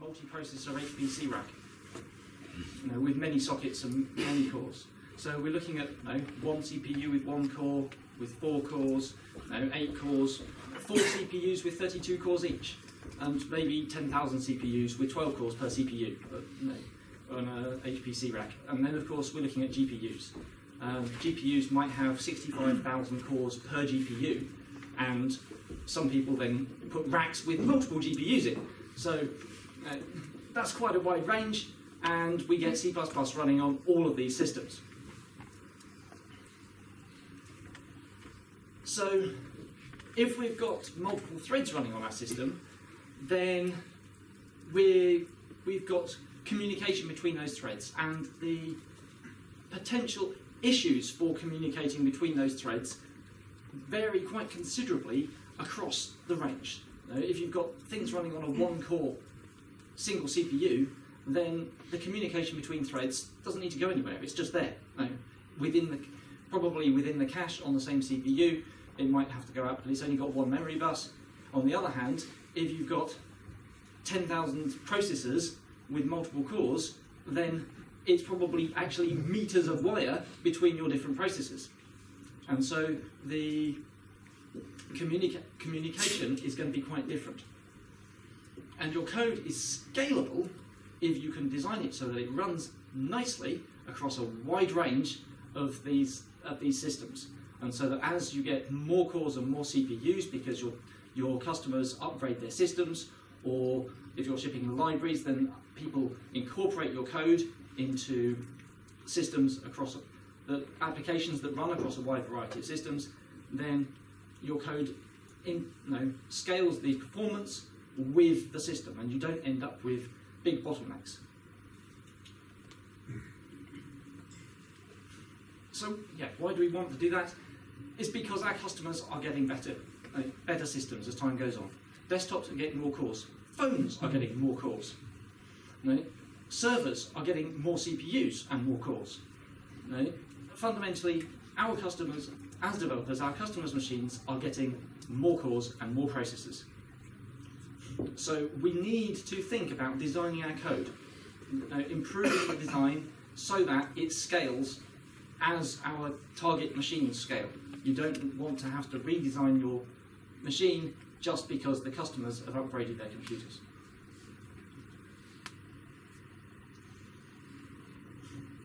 multi-processor HPC rack you know, with many sockets and many cores. So we're looking at you know, one CPU with one core, with four cores, you know, eight cores, four CPUs with 32 cores each, and maybe 10,000 CPUs with 12 cores per CPU but, you know, on a HPC rack. And then, of course, we're looking at GPUs. Um, GPUs might have 65,000 cores per GPU, and some people then put racks with multiple GPUs in. So uh, that's quite a wide range, and we get C++ running on all of these systems. So if we've got multiple threads running on our system, then we we've got communication between those threads, and the potential issues for communicating between those threads vary quite considerably across the range. Now, if you've got things running on a one-core single CPU, then the communication between threads doesn't need to go anywhere. It's just there. Now, within the, probably within the cache on the same CPU, it might have to go out, but it's only got one memory bus. On the other hand, if you've got 10,000 processors with multiple cores, then it's probably actually meters of wire between your different processors. And so the communica communication is going to be quite different. And your code is scalable if you can design it so that it runs nicely across a wide range of these, of these systems. And so that as you get more cores and more CPUs because your, your customers upgrade their systems, or if you're shipping libraries, then people incorporate your code into systems across the applications that run across a wide variety of systems, then your code in, you know, scales the performance with the system, and you don't end up with big bottlenecks. So, yeah, why do we want to do that? It's because our customers are getting better, uh, better systems as time goes on. Desktops are getting more cores. Phones are getting more cores. Servers are getting more CPUs and more cores. Fundamentally, our customers, as developers, our customers' machines are getting more cores and more processors. So we need to think about designing our code, uh, improving the design so that it scales as our target machines scale. You don't want to have to redesign your machine just because the customers have upgraded their computers.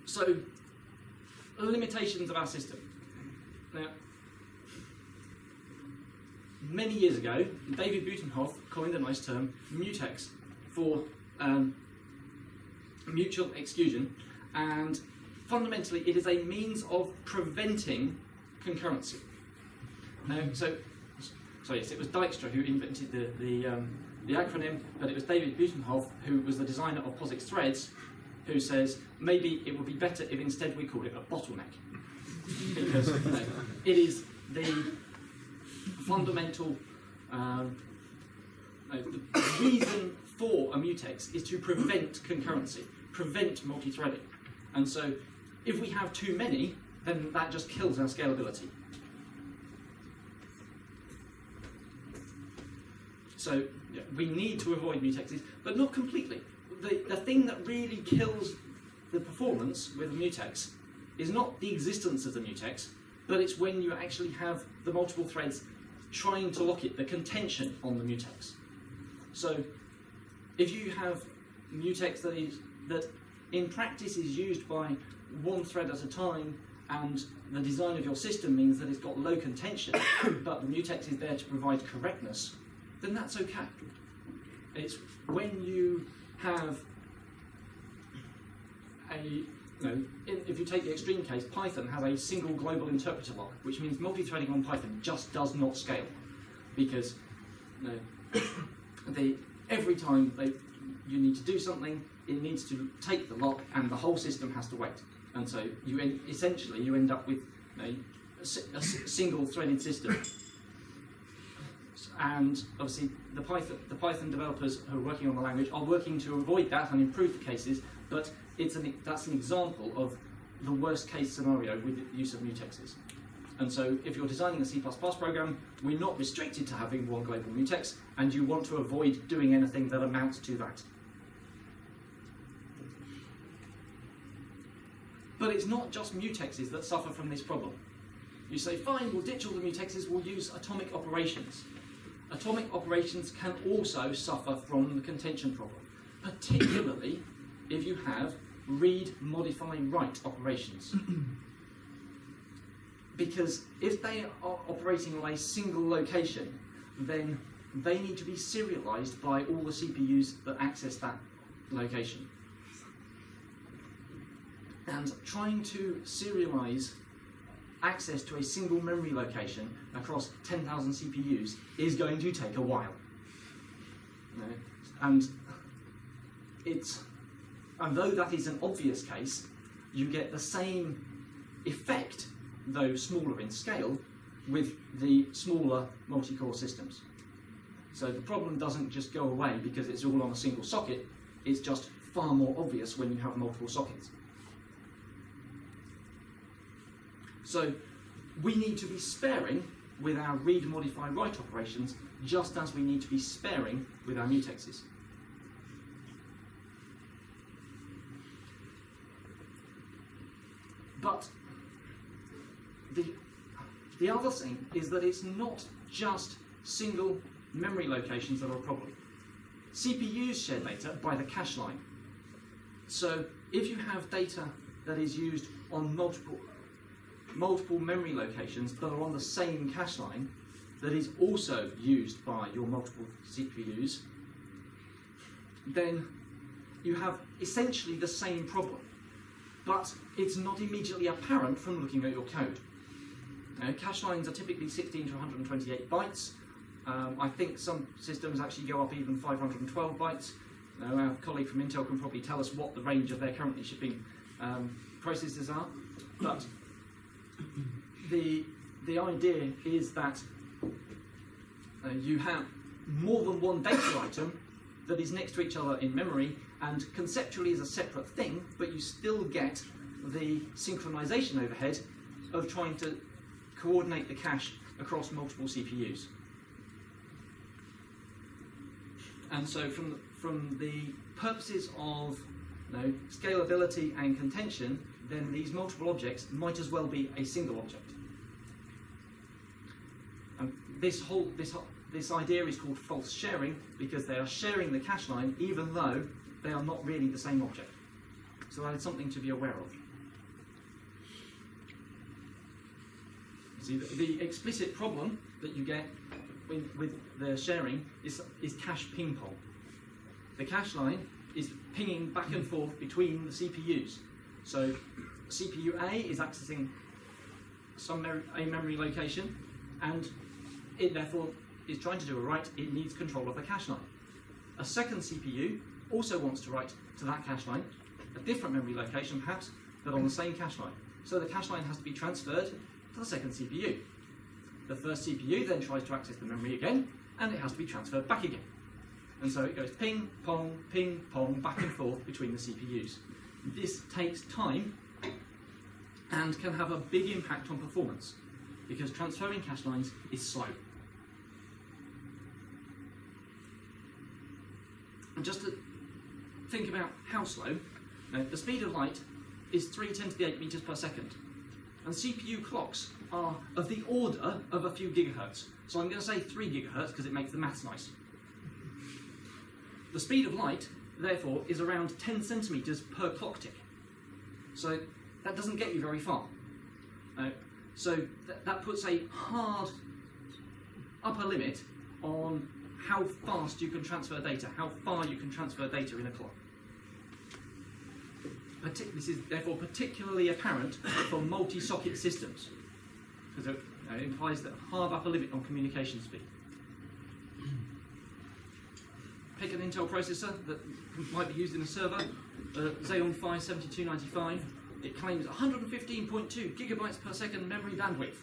So, the limitations of our system. Now, many years ago, David Butenhof coined a nice term, mutex, for um, mutual exclusion, and fundamentally it is a means of preventing concurrency. Now, so, so yes, it was Dijkstra who invented the, the, um, the acronym, but it was David Butenhof, who was the designer of POSIX threads, who says maybe it would be better if instead we called it a bottleneck. because it is the fundamental um, the reason for a mutex is to prevent concurrency, prevent multi-threading. And so if we have too many, then that just kills our scalability. So yeah, we need to avoid mutexes, but not completely. The, the thing that really kills the performance with a mutex is not the existence of the mutex, but it's when you actually have the multiple threads trying to lock it, the contention on the mutex. So if you have mutex that is that in practice is used by one thread at a time and the design of your system means that it's got low contention, but the mutex is there to provide correctness, then that's okay. It's when you have a, know, if you take the extreme case, Python has a single global interpreter lock, which means multi-threading on Python just does not scale because you know, they, every time they, you need to do something, it needs to take the lock and the whole system has to wait. And so you end, essentially you end up with you know, a, a single threaded system. And obviously the Python, the Python developers who are working on the language are working to avoid that and improve the cases, but it's an, that's an example of the worst case scenario with the use of mutexes. And so if you're designing a C++ program, we're not restricted to having one global mutex, and you want to avoid doing anything that amounts to that. But it's not just mutexes that suffer from this problem. You say, fine, we'll ditch all the mutexes, we'll use atomic operations. Atomic operations can also suffer from the contention problem, particularly if you have read, modify, write operations. because if they are operating on a single location, then they need to be serialized by all the CPUs that access that location. And trying to serialize access to a single memory location across 10,000 CPUs is going to take a while. You know, And it's and though that is an obvious case, you get the same effect, though smaller in scale, with the smaller multi-core systems. So the problem doesn't just go away because it's all on a single socket, it's just far more obvious when you have multiple sockets. So we need to be sparing with our read, modify, write operations, just as we need to be sparing with our mutexes. But the, the other thing is that it's not just single memory locations that are a problem. CPUs share data by the cache line. So if you have data that is used on multiple multiple memory locations that are on the same cache line that is also used by your multiple CPUs, then you have essentially the same problem. But it's not immediately apparent from looking at your code. Now, cache lines are typically 16 to 128 bytes. Um, I think some systems actually go up even 512 bytes. Now, our colleague from Intel can probably tell us what the range of their currently shipping um, processors are. But the, the idea is that uh, you have more than one data item that is next to each other in memory and conceptually is a separate thing, but you still get the synchronization overhead of trying to coordinate the cache across multiple CPUs. And so from the, from the purposes of you know, scalability and contention, then these multiple objects might as well be a single object. And this whole this this idea is called false sharing because they are sharing the cache line even though they are not really the same object. So that is something to be aware of. See, the, the explicit problem that you get with, with the sharing is, is cache ping pong. The cache line is pinging back and forth between the CPUs. So CPU A is accessing some mer a memory location, and it therefore is trying to do a write. It needs control of the cache line. A second CPU also wants to write to that cache line, a different memory location perhaps, but on the same cache line. So the cache line has to be transferred to the second CPU. The first CPU then tries to access the memory again, and it has to be transferred back again. And so it goes ping, pong, ping, pong, back and forth between the CPUs. This takes time and can have a big impact on performance because transferring cache lines is slow. And just to think about how slow, uh, the speed of light is 3 10 to the 8 meters per second. And CPU clocks are of the order of a few gigahertz. So I'm going to say 3 gigahertz because it makes the maths nice. The speed of light, therefore, is around 10 centimeters per clock tick. So that doesn't get you very far. Uh, so th that puts a hard upper limit on how fast you can transfer data, how far you can transfer data in a clock. Partic this is therefore particularly apparent for multi-socket systems, because it, it implies that hard upper limit on communication speed. Pick an Intel processor that might be used in a server, uh, Xeon Phi 7295. It claims 115.2 gigabytes per second memory bandwidth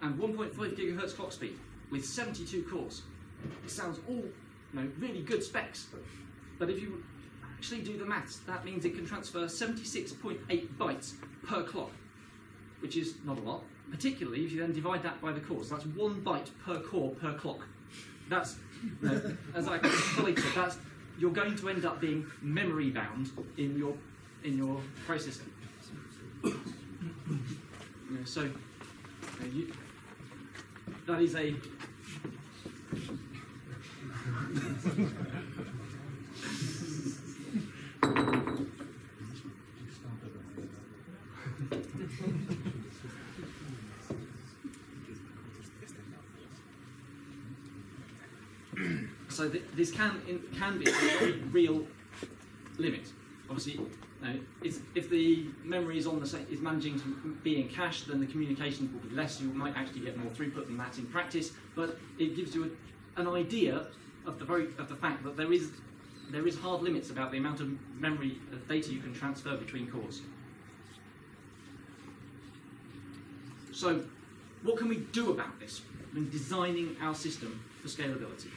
and 1.5 gigahertz clock speed with 72 cores. It sounds all you know, really good specs, but if you actually do the maths, that means it can transfer 76.8 bytes per clock, which is not a lot, particularly if you then divide that by the cores. That's one byte per core per clock. That's, you know, as I said, that's, you're going to end up being memory bound in your, in your processing. So You know, so uh, you, that is a so th- this can in, can be a very real limit. Obviously, you know, if the memory is on the is managing to be in cache, then the communications will be less. You might actually get more throughput than that in practice, but it gives you a, an idea of the very of the fact that there is there is hard limits about the amount of memory of data you can transfer between cores. So, what can we do about this when designing our system for scalability?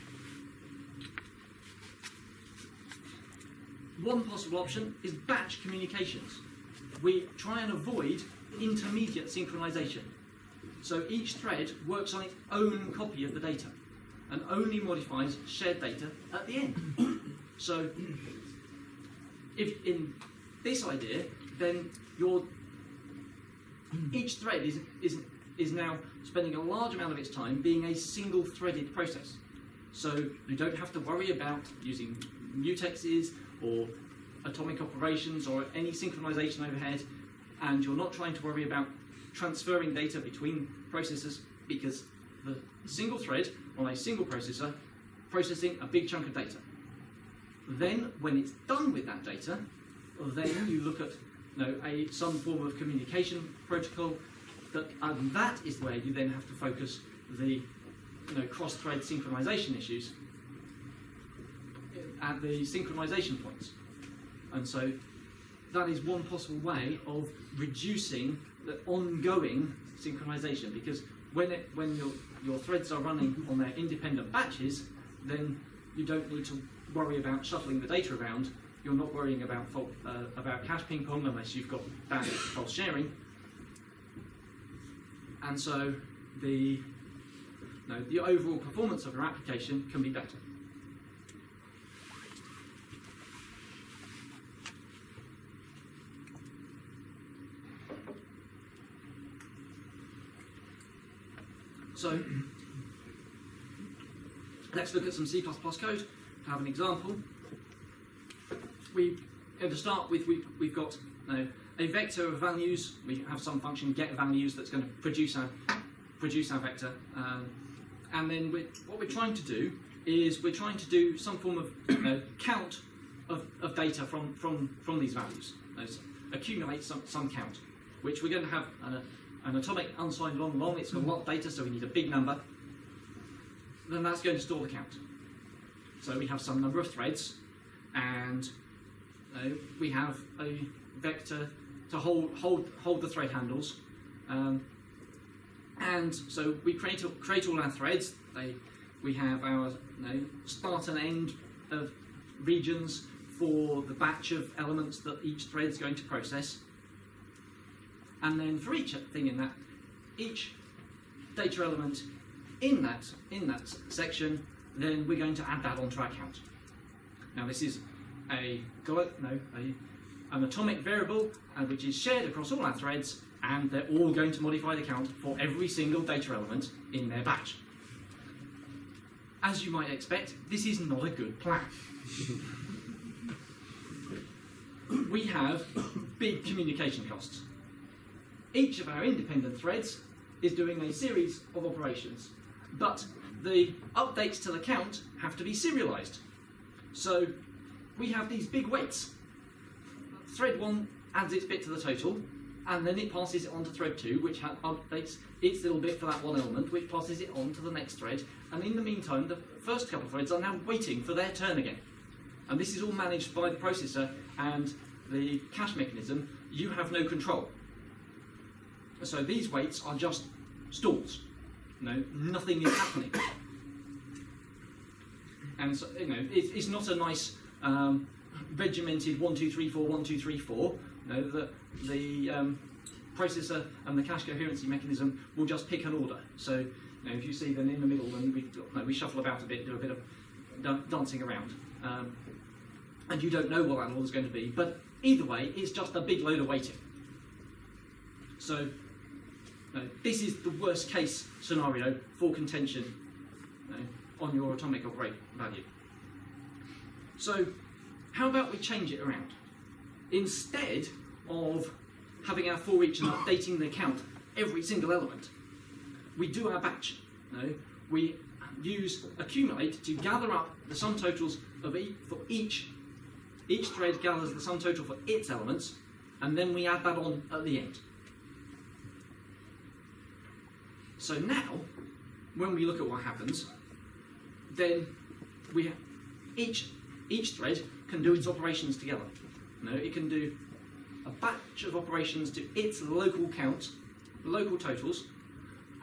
One possible option is batch communications. We try and avoid intermediate synchronization. So each thread works on its own copy of the data and only modifies shared data at the end. so if in this idea, then your each thread is, is, is now spending a large amount of its time being a single threaded process. So you don't have to worry about using mutexes or atomic operations or any synchronization overhead, and you're not trying to worry about transferring data between processes because the single thread on a single processor processing a big chunk of data. Then, when it's done with that data, then you look at you know, a, some form of communication protocol, that, and that is where you then have to focus the you know, cross-thread synchronization issues at the synchronization points. And so that is one possible way of reducing the ongoing synchronization because when, it, when your, your threads are running on their independent batches, then you don't need to worry about shuttling the data around. You're not worrying about fault, uh, about cache ping pong unless you've got bad false sharing. And so the, no, the overall performance of your application can be better. So let's look at some C++ code to have an example. We, to start with, we, we've got you know, a vector of values. We have some function get values that's going to produce our, produce our vector. Um, and then we're, what we're trying to do is we're trying to do some form of you know, count of, of data from, from, from these values. Accumulate some, some count, which we're going to have an, an atomic unsigned long long, it's got a lot of data, so we need a big number. Then that's going to store the count. So we have some number of threads, and uh, we have a vector to hold hold hold the thread handles. Um, and so we create create all our threads. They we have our you know, start and end of regions for the batch of elements that each thread is going to process. And then for each thing in that, each data element in that in that section, then we're going to add that onto our count. Now this is a no, a, an atomic variable uh, which is shared across all our threads, and they're all going to modify the count for every single data element in their batch. As you might expect, this is not a good plan. we have big communication costs each of our independent threads is doing a series of operations, but the updates to the count have to be serialized. So we have these big waits. Thread 1 adds its bit to the total, and then it passes it on to thread 2, which updates its little bit for that one element, which passes it on to the next thread. And in the meantime, the first couple of threads are now waiting for their turn again. And this is all managed by the processor and the cache mechanism. You have no control. So these waits are just stalls. No, nothing is happening. And so, you know, it, it's not a nice um, regimented one, two, three, four, one, two, three, four. No, the the um, processor and the cache coherency mechanism will just pick an order. So, you know, if you see them in the middle, then we no, we shuffle about a bit, do a bit of dancing around, um, and you don't know what that order is going to be. But either way, it's just a big load of waiting. So no, this is the worst case scenario for contention no, on your atomic operate value. So how about we change it around? Instead of having our for each and updating the count every single element, we do our batch. No? We use accumulate to gather up the sum totals of for each each thread gathers the sum total for its elements, and then we add that on at the end. So now, when we look at what happens, then we each each thread can do its operations together. You know, it can do a batch of operations to its local count, local totals,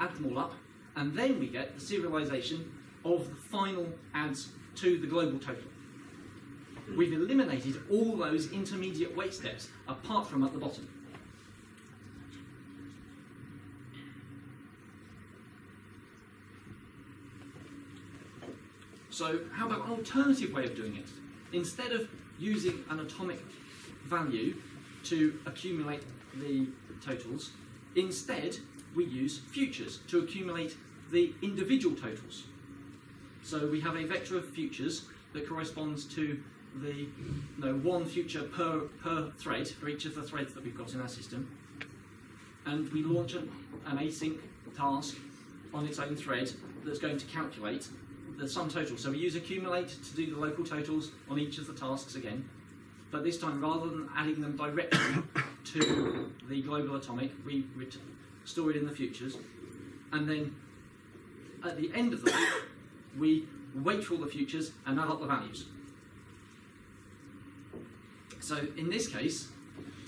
add them all up, and then we get the serialization of the final adds to the global total. We've eliminated all those intermediate wait steps apart from at the bottom. So how about an alternative way of doing it? Instead of using an atomic value to accumulate the totals, instead we use futures to accumulate the individual totals. So we have a vector of futures that corresponds to the no, one future per, per thread for each of the threads that we've got in our system. And we launch an, an async task on its own thread that's going to calculate the sum total. So we use accumulate to do the local totals on each of the tasks again. But this time, rather than adding them directly to the global atomic, we store it in the futures. And then at the end of the loop, we wait for all the futures and add up the values. So in this case,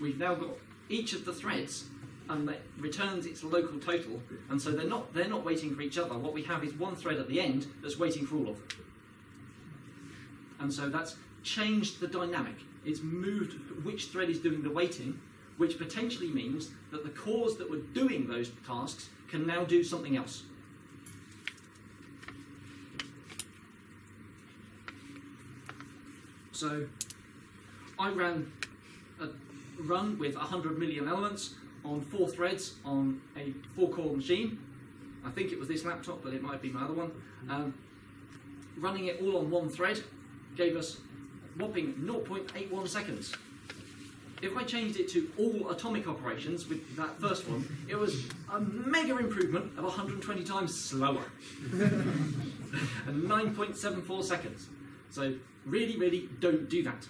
we've now got each of the threads Um, and it returns its local total, and so they're not they're not waiting for each other. What we have is one thread at the end that's waiting for all of them. And so that's changed the dynamic. It's moved which thread is doing the waiting, which potentially means that the cores that were doing those tasks can now do something else. So I ran a run with 100 million elements on four threads on a four-core machine. I think it was this laptop, but it might be my other one. Um, running it all on one thread gave us whopping 0.81 seconds. If I changed it to all atomic operations with that first one, it was a mega improvement of 120 times slower. and 9.74 seconds. So really, really don't do that.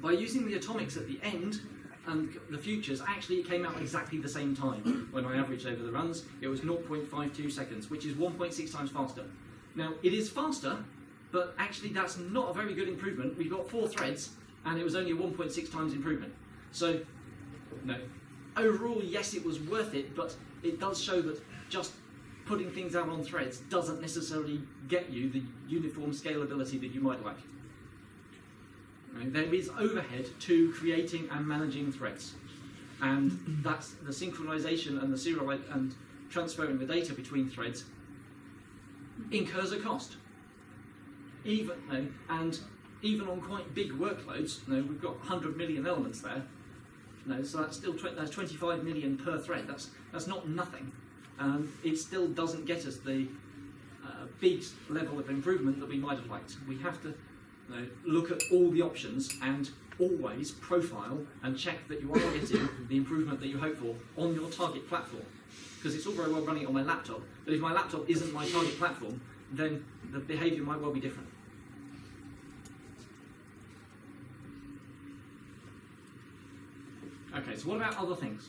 By using the atomics at the end and the futures, actually it came out exactly the same time when I averaged over the runs. It was 0.52 seconds, which is 1.6 times faster. Now, it is faster, but actually that's not a very good improvement. We've got four threads, and it was only a 1.6 times improvement. So, no. Overall, yes, it was worth it, but it does show that just putting things out on threads doesn't necessarily get you the uniform scalability that you might like. There is overhead to creating and managing threads. And that's the synchronization and the serial and transferring the data between threads incurs a cost. Even and even on quite big workloads, you know, we've got 100 million elements there. You know, so that's still tw that's 25 million per thread. That's that's not nothing. Um, it still doesn't get us the uh, big level of improvement that we might have liked. We have to know, look at all the options and always profile and check that you are getting the improvement that you hope for on your target platform. Because it's all very well running it on my laptop, but if my laptop isn't my target platform, then the behavior might well be different. Okay, so what about other things?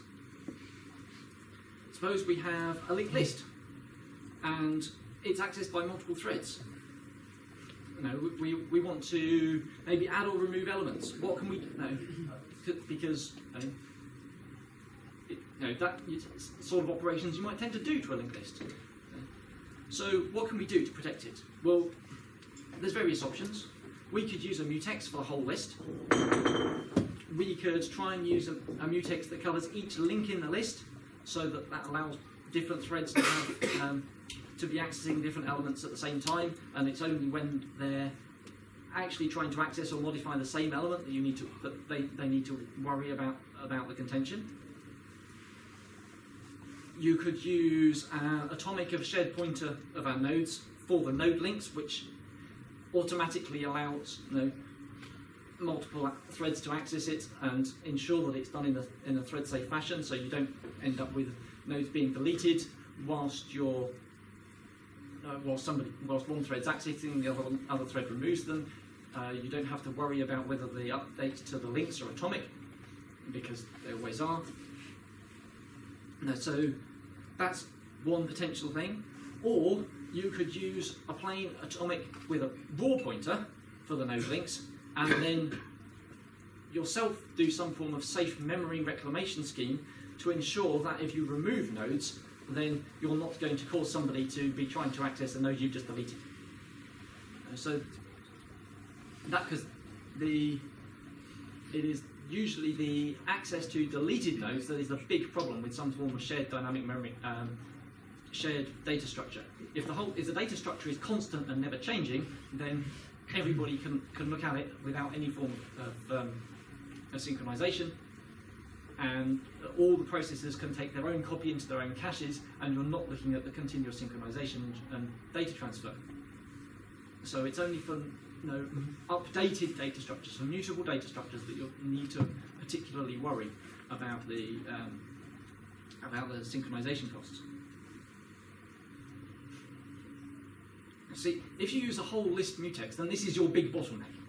Suppose we have a linked list, and it's accessed by multiple threads you know, we, we want to maybe add or remove elements. What can we do? No, because you know, it, you know, that sort of operations you might tend to do to a linked list. So what can we do to protect it? Well, there's various options. We could use a mutex for the whole list. We could try and use a, a mutex that covers each link in the list so that that allows different threads to have um, to be accessing different elements at the same time, and it's only when they're actually trying to access or modify the same element that you need to that they, they need to worry about about the contention. you could use an atomic of shared pointer of our nodes for the node links, which automatically allows you know, multiple threads to access it and ensure that it's done in a, in a thread safe fashion so you don't end up with nodes being deleted whilst you're uh, whilst somebody whilst one thread's accessing the other other thread removes them. Uh, you don't have to worry about whether the updates to the links are atomic because they always are. No, so that's one potential thing. Or you could use a plain atomic with a raw pointer for the node links and then yourself do some form of safe memory reclamation scheme to ensure that if you remove nodes, then you're not going to cause somebody to be trying to access a node you've just deleted. Uh, So that because the it is usually the access to deleted nodes that is the big problem with some form of shared dynamic memory, um, shared data structure. If the whole if the data structure is constant and never changing, then everybody can, can look at it without any form of, um, of synchronization. And all the processors can take their own copy into their own caches, and you're not looking at the continuous synchronization and data transfer. So it's only for you know, updated data structures, for mutable data structures, that you need to particularly worry about the um, about the synchronization costs. See, if you use a whole list mutex, then this is your big bottleneck.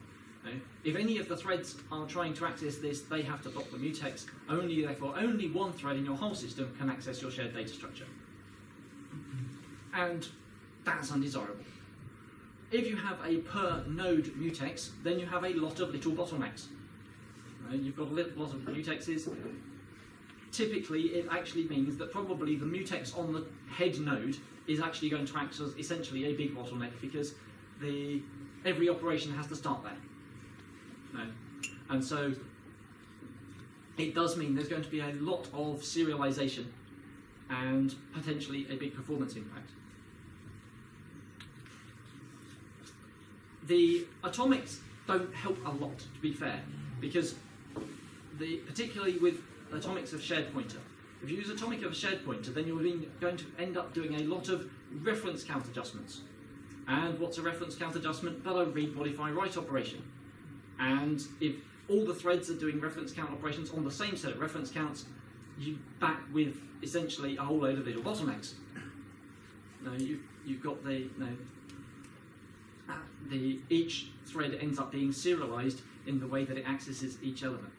If any of the threads are trying to access this, they have to block the mutex. Only, therefore, only one thread in your whole system can access your shared data structure. And that's undesirable. If you have a per node mutex, then you have a lot of little bottlenecks. You've got a lot of mutexes. Typically, it actually means that probably the mutex on the head node is actually going to act as essentially a big bottleneck because the every operation has to start there. No. And so it does mean there's going to be a lot of serialization and potentially a big performance impact. The atomics don't help a lot, to be fair, because the particularly with atomics of shared pointer, if you use atomic of a shared pointer, then you're going to end up doing a lot of reference count adjustments. And what's a reference count adjustment? But a read, modify, write operation. And if all the threads are doing reference count operations on the same set of reference counts, you back with essentially a whole load of little bottlenecks. Now you've, you've got the no, uh, the each thread ends up being serialized in the way that it accesses each element.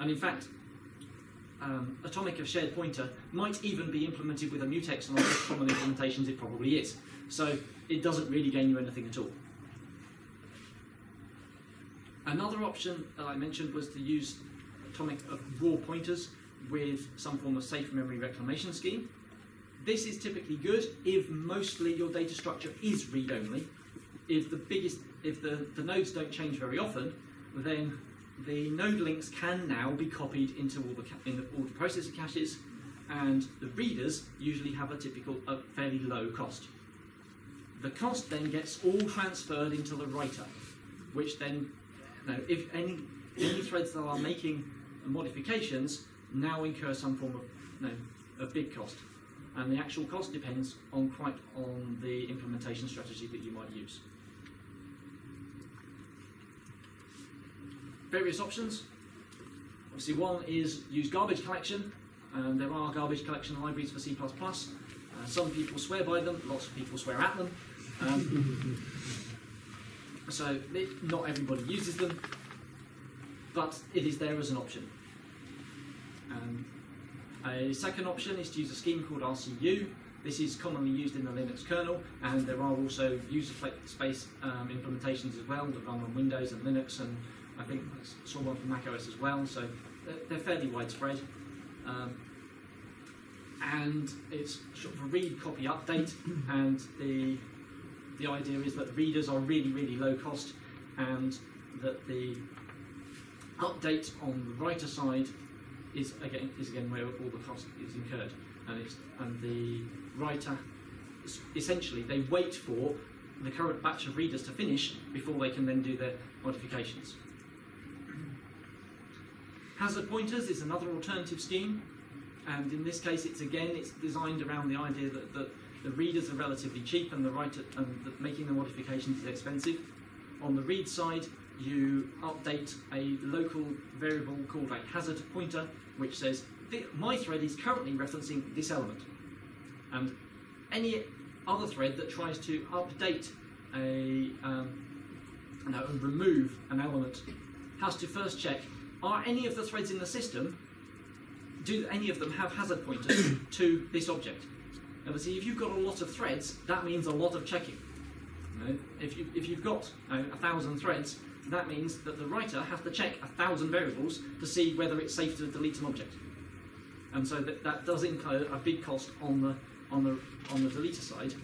And in fact, um, atomic of shared pointer might even be implemented with a mutex, and on most common implementations it probably is. So it doesn't really gain you anything at all. Another option that I mentioned was to use atomic of raw pointers with some form of safe memory reclamation scheme. This is typically good if mostly your data structure is read-only. If the biggest, if the, the nodes don't change very often, then the node links can now be copied into all the in the, all the processor caches, and the readers usually have a typical, a fairly low cost. The cost then gets all transferred into the writer, which then, no, if any any threads that are making modifications now incur some form of no, a big cost, and the actual cost depends on quite on the implementation strategy that you might use. Various options. Obviously, one is use garbage collection. Um, there are garbage collection libraries for C++. Uh, some people swear by them, lots of people swear at them. Um, so it, not everybody uses them, but it is there as an option. Um, a second option is to use a scheme called RCU. This is commonly used in the Linux kernel, and there are also user space um, implementations as well that run on Windows and Linux, and I think I saw one for Mac OS as well. So they're, they're fairly widespread. Um, and it's sort of a read, copy, update, and the the idea is that readers are really, really low cost, and that the update on the writer side is again is again where all the cost is incurred, and and the writer essentially they wait for the current batch of readers to finish before they can then do their modifications. Hazard pointers is another alternative scheme. and in this case, it's again it's designed around the idea that, that the readers are relatively cheap and the writer and that making the modifications is expensive. On the read side, you update a local variable called a hazard pointer, which says my thread is currently referencing this element, and any other thread that tries to update a um, no, remove an element has to first check are any of the threads in the system do any of them have hazard pointers to this object? Now, see, if you've got a lot of threads, that means a lot of checking. If, you, if you've got a thousand threads, that means that the writer has to check a thousand variables to see whether it's safe to delete an object. And so that, that does incur a big cost on the on the on the deleter side,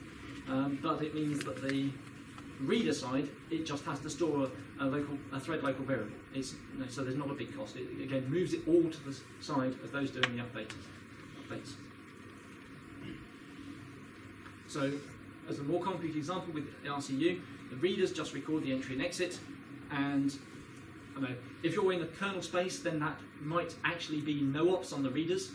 um, but it means that the reader side, it just has to store a, a local, a thread local variable. You know, so there's not a big cost. It, again, moves it all to the side of those doing the update, updates. So, as a more concrete example with the RCU, the readers just record the entry and exit, and I know, if you're in a kernel space, then that might actually be no ops on the readers,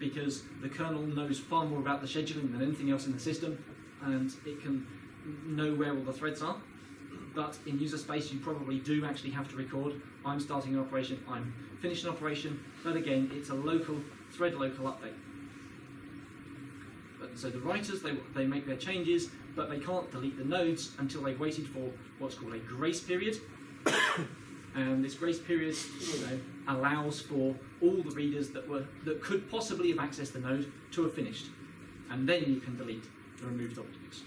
because the kernel knows far more about the scheduling than anything else in the system, and it can know where all the threads are. But in user space, you probably do actually have to record. I'm starting an operation, I'm finishing an operation, but again, it's a local thread local update. So the writers, they, they make their changes, but they can't delete the nodes until they've waited for what's called a grace period. and this grace period you know, allows for all the readers that were that could possibly have accessed the node to have finished, and then you can delete the removed objects.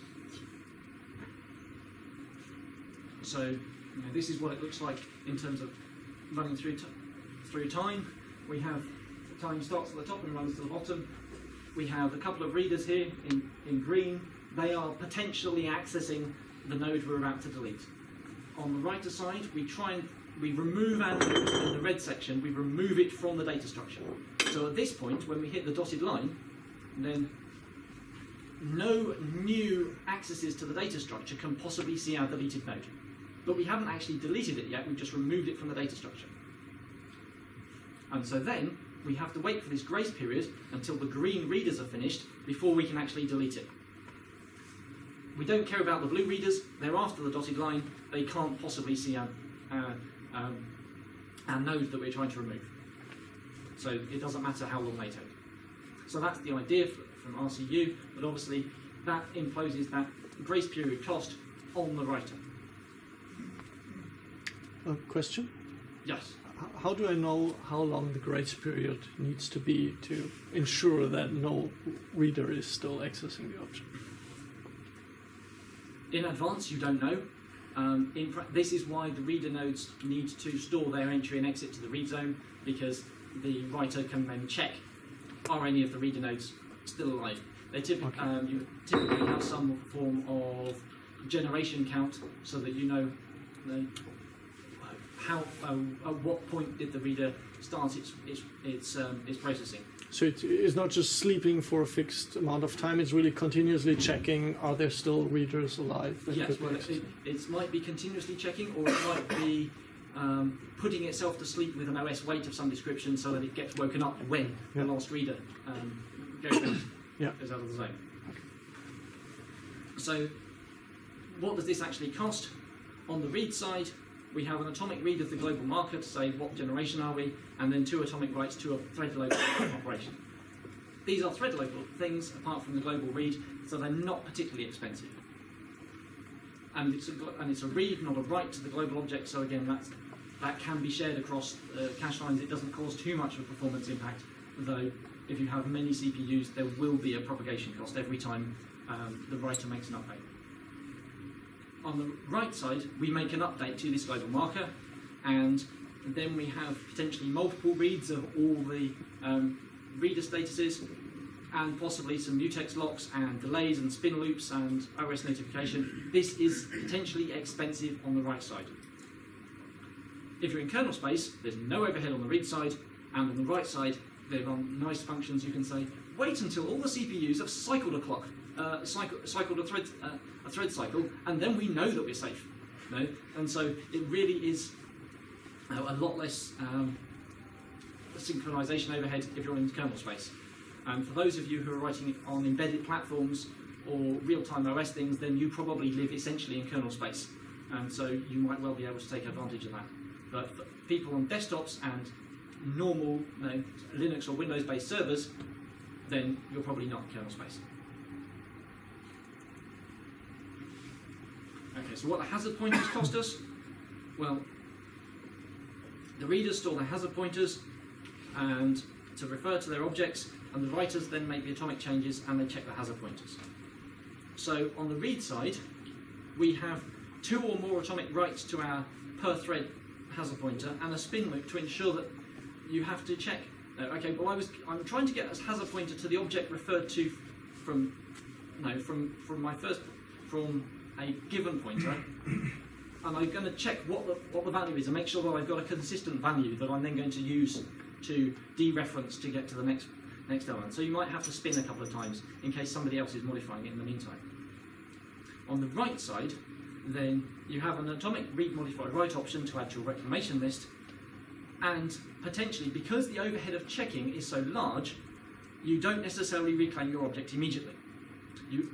So you know, this is what it looks like in terms of running through through time. We have time starts at the top and runs to the bottom. We have a couple of readers here in, in green. They are potentially accessing the node we're about to delete. On the writer side, we try and we remove our in the red section, we remove it from the data structure. So at this point, when we hit the dotted line, then no new accesses to the data structure can possibly see our deleted node but we haven't actually deleted it yet, we've just removed it from the data structure. And so then we have to wait for this grace period until the green readers are finished before we can actually delete it. We don't care about the blue readers, they're after the dotted line, they can't possibly see our, our, um, our node that we're trying to remove. So it doesn't matter how long they take. So that's the idea from RCU, but obviously that imposes that grace period cost on the writer a question? Yes. How do I know how long the grace period needs to be to ensure that no reader is still accessing the object? In advance, you don't know. Um, this is why the reader nodes need to store their entry and exit to the read zone because the writer can then check are any of the reader nodes still alive. They typically, okay. um, you typically have some form of generation count so that you know how uh, at what point did the reader start its its its, um, its processing. So it is not just sleeping for a fixed amount of time; it's really continuously checking: are there still readers alive? Yes, well, it, it, might be continuously checking, or it might be um, putting itself to sleep with an OS wait of some description, so that it gets woken up when yeah. the last reader um, goes, yeah. goes out of the zone. So, what does this actually cost? On the read side, we have an atomic read of the global marker to say what generation are we, and then two atomic writes to a thread local operation. These are thread local things apart from the global read, so they're not particularly expensive. And it's a, and it's a read, not a write to the global object, so again, that's, that can be shared across uh, cache lines. It doesn't cause too much of a performance impact, though if you have many CPUs, there will be a propagation cost every time um, the writer makes an update on the write side, we make an update to this global marker, and then we have potentially multiple reads of all the um, reader statuses, and possibly some mutex locks and delays and spin loops and OS notification. This is potentially expensive on the write side. If you're in kernel space, there's no overhead on the read side, and on the write side, there are nice functions you can say, wait until all the CPUs have cycled a clock, uh, cycle, cycled a thread, uh, a thread cycle, and then we know that we're safe. You know? And so it really is a lot less um, synchronization overhead if you're in kernel space. And for those of you who are writing on embedded platforms or real-time OS things, then you probably live essentially in kernel space, and so you might well be able to take advantage of that. But for people on desktops and normal you know, Linux or Windows-based servers, then you're probably not kernel space. Okay, so what the hazard pointers cost us? Well, the readers store the hazard pointers and to refer to their objects, and the writers then make the atomic changes and they check the hazard pointers. So on the read side, we have two or more atomic writes to our per thread hazard pointer and a spin loop to ensure that you have to check. Uh, okay, well I was I'm trying to get a hazard pointer to the object referred to from no from from my first from a given pointer, and I'm going to check what the what the value is and make sure that I've got a consistent value that I'm then going to use to dereference to get to the next next element. So you might have to spin a couple of times in case somebody else is modifying it in the meantime. On the write side, then you have an atomic read modify write option to add to your reclamation list, and potentially because the overhead of checking is so large, you don't necessarily reclaim your object immediately. You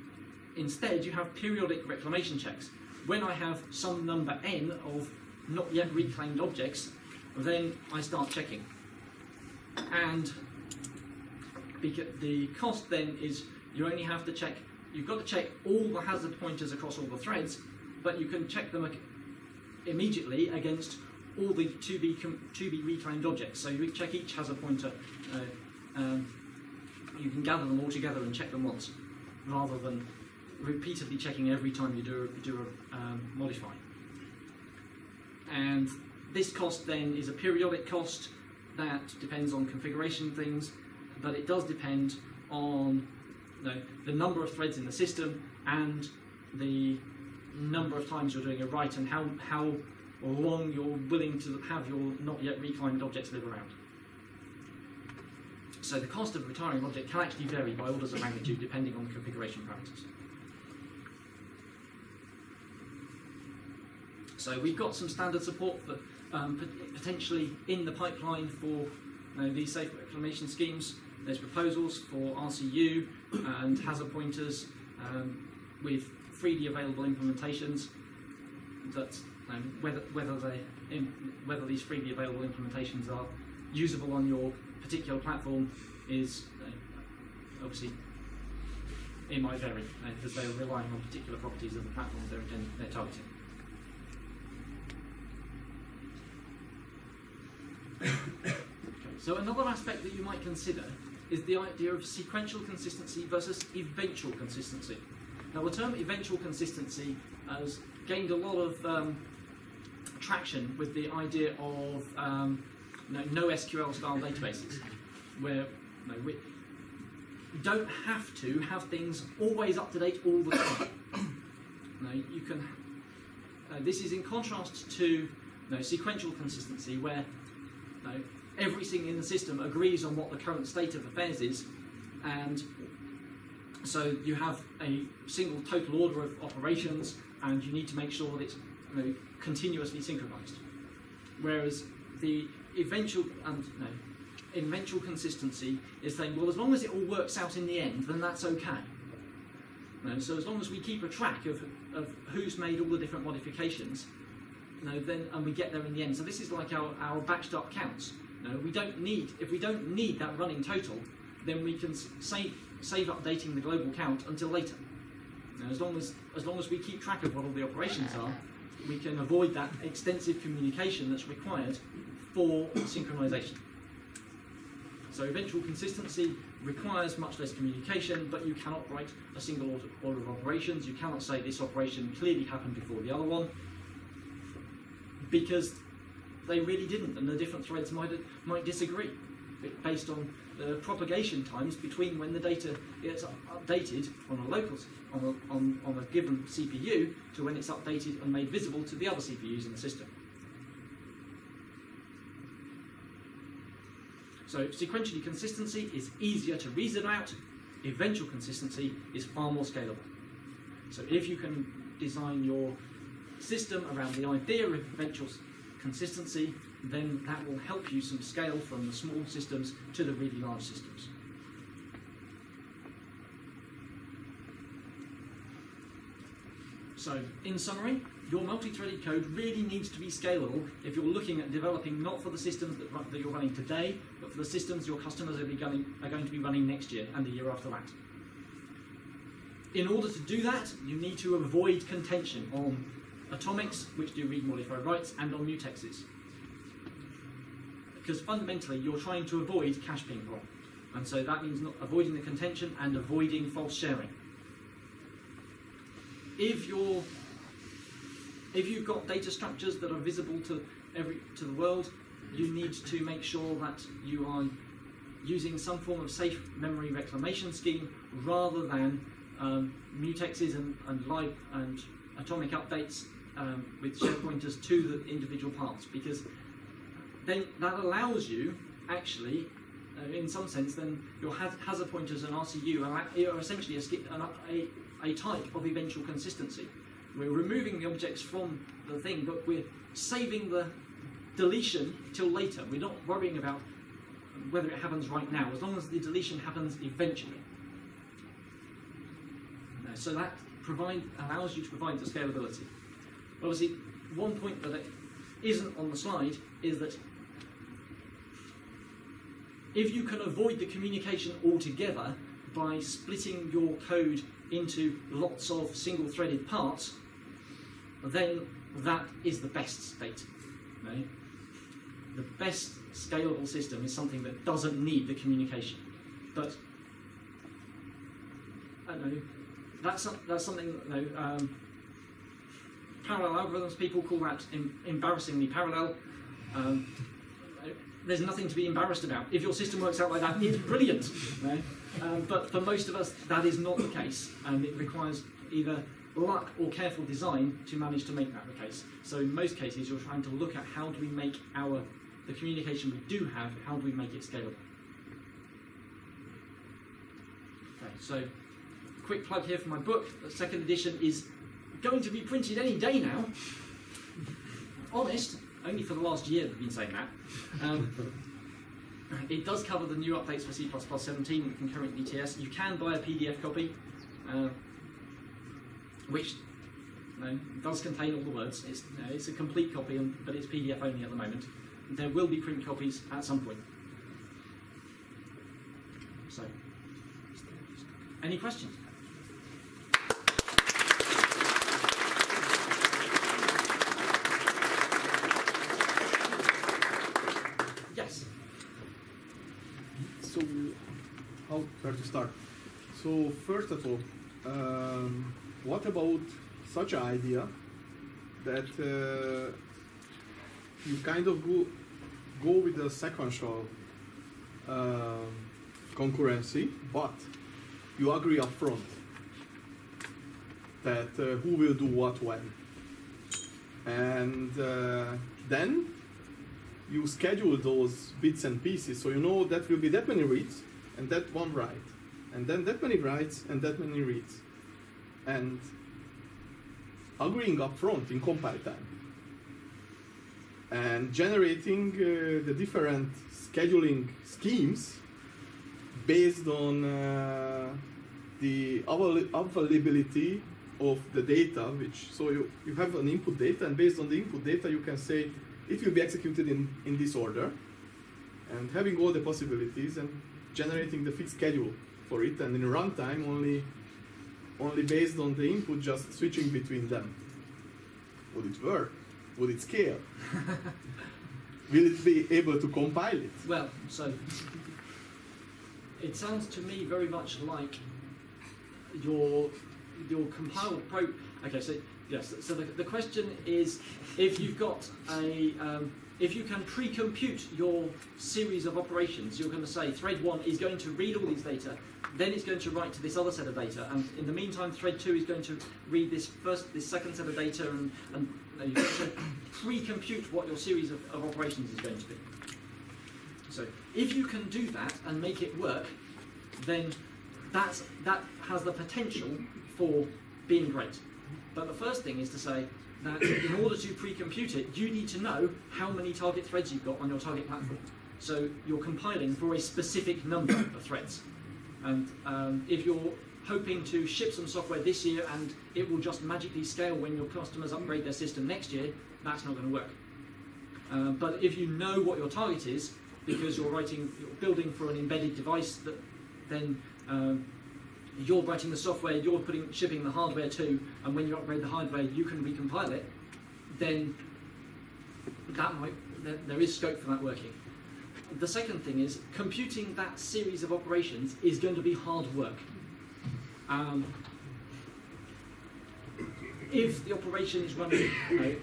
instead you have periodic reclamation checks. When I have some number n of not yet reclaimed objects, then I start checking. And the cost then is you only have to check, you've got to check all the hazard pointers across all the threads, but you can check them immediately against all the to be, to be reclaimed objects. So you check each hazard pointer, uh, um, you can gather them all together and check them once, rather than repeatedly checking every time you do a, do a um, modify. And this cost then is a periodic cost that depends on configuration things, but it does depend on you know, the number of threads in the system and the number of times you're doing a write and how, how long you're willing to have your not yet reclaimed objects live around. So the cost of retiring an object can actually vary by orders of magnitude depending on the configuration parameters. So we've got some standard support for um, potentially in the pipeline for you know, these safe reclamation schemes. There's proposals for RCU and hazard pointers um, with freely available implementations. That um, whether whether they whether these freely available implementations are usable on your particular platform is uh, obviously it might vary because uh, they're relying on particular properties of the platforms they're, they're targeting. okay, so another aspect that you might consider is the idea of sequential consistency versus eventual consistency. Now, the term eventual consistency has gained a lot of um, traction with the idea of um, no SQL style databases, where we don't have to have things always up to date all the time. you can. Uh, this is in contrast to sequential consistency, where everything in the system agrees on what the current state of affairs is, and so you have a single total order of operations, and you need to make sure that it's you know, continuously synchronized. Whereas the eventual and no, eventual consistency is saying, well, as long as it all works out in the end, then that's okay. So as long as we keep a track of, of who's made all the different modifications, then and we get there in the end. So this is like our, our batched up counts. We don't need if we don't need that running total, then we can save save updating the global count until later. Now, as long as as long as we keep track of what all the operations are, we can avoid that extensive communication that's required for synchronization. So eventual consistency requires much less communication, but you cannot write a single order of operations. You cannot say this operation clearly happened before the other one, because they really didn't, and the different threads might, might disagree based on the propagation times between when the data is updated on a local on a, on, on a given CPU to when it's updated and made visible to the other CPUs in the system. So sequentially consistency is easier to reason out, eventual consistency is far more scalable. So if you can design your system around the idea of eventual consistency, then that will help you some scale from the small systems to the really large systems. So, in summary, your multi-threaded code really needs to be scalable if you're looking at developing not for the systems that, that you're running today, but for the systems your customers are, are going to be running next year and the year after that. In order to do that, you need to avoid contention on atomics, which do read modify writes, and on mutexes. Because fundamentally, you're trying to avoid cache ping pong. And so that means not avoiding the contention and avoiding false sharing. If you're if you've got data structures that are visible to every to the world, you need to make sure that you are using some form of safe memory reclamation scheme rather than um, mutexes and, and live and atomic updates um, with shared pointers to the individual parts because then that allows you actually uh, in some sense then your hazard pointers and RCU are, are essentially a, a, a type of eventual consistency we're removing the objects from the thing, but we're saving the deletion till later. We're not worrying about whether it happens right now, as long as the deletion happens eventually. Uh, so that provide, allows you to provide the scalability. Obviously, one point that isn't on the slide is that if you can avoid the communication altogether by splitting your code into lots of single-threaded parts, then that is the best state. Right? The best scalable system is something that doesn't need the communication. But I don't know, that's, that's something, you know, um, parallel algorithms, people call that embarrassingly parallel. Um, there's nothing to be embarrassed about. If your system works out like that, it's brilliant. Right? Um, but for most of us, that is not the case, and it requires either luck or careful design to manage to make that the case. So in most cases, you're trying to look at how do we make our the communication we do have, how do we make it scalable? Okay, so quick plug here for my book. The second edition is going to be printed any day now. Honest, only for the last year I've been saying that. Um, it does cover the new updates for C++ 17 and Concurrency TS. You can buy a PDF copy. Uh, which you know, does contain all the words. It's, you know, it's a complete copy, but it's PDF only at the moment. There will be print copies at some point. So, any questions? Yes. So, how where to start? So first of all, um, what about such an idea that uh, you kind of go, go with the sequential uh, concurrency, but you agree up front that uh, who will do what when. And uh, then you schedule those bits and pieces so you know that will be that many reads and that one write, and then that many writes and that many reads. And agreeing upfront in compile time. And generating uh, the different scheduling schemes based on uh, the availability of the data which so you, you have an input data and based on the input data you can say it will be executed in, in this order. And having all the possibilities and generating the fixed schedule for it and in runtime only only based on the input, just switching between them. Would it work? Would it scale? Will it be able to compile it? Well, so it sounds to me very much like your your compiled pro. Okay, so yes, so the, the question is if you've got a um, if you can pre-compute your series of operations, you're going to say thread one is going to read all these data then it's going to write to this other set of data, and in the meantime, thread two is going to read this first, this second set of data, and, and you know, to pre-compute what your series of, of operations is going to be. So if you can do that and make it work, then that's, that has the potential for being great. But the first thing is to say that in order to pre-compute it, you need to know how many target threads you've got on your target platform. So you're compiling for a specific number of threads. And um, if you're hoping to ship some software this year and it will just magically scale when your customers upgrade their system next year, that's not going to work. Uh, but if you know what your target is, because you're writing, you're building for an embedded device that then um, you're writing the software, you're putting shipping the hardware too, and when you upgrade the hardware, you can recompile it. Then that might there, there is scope for that working. The second thing is computing that series of operations is going to be hard work. Um, if the operation is running,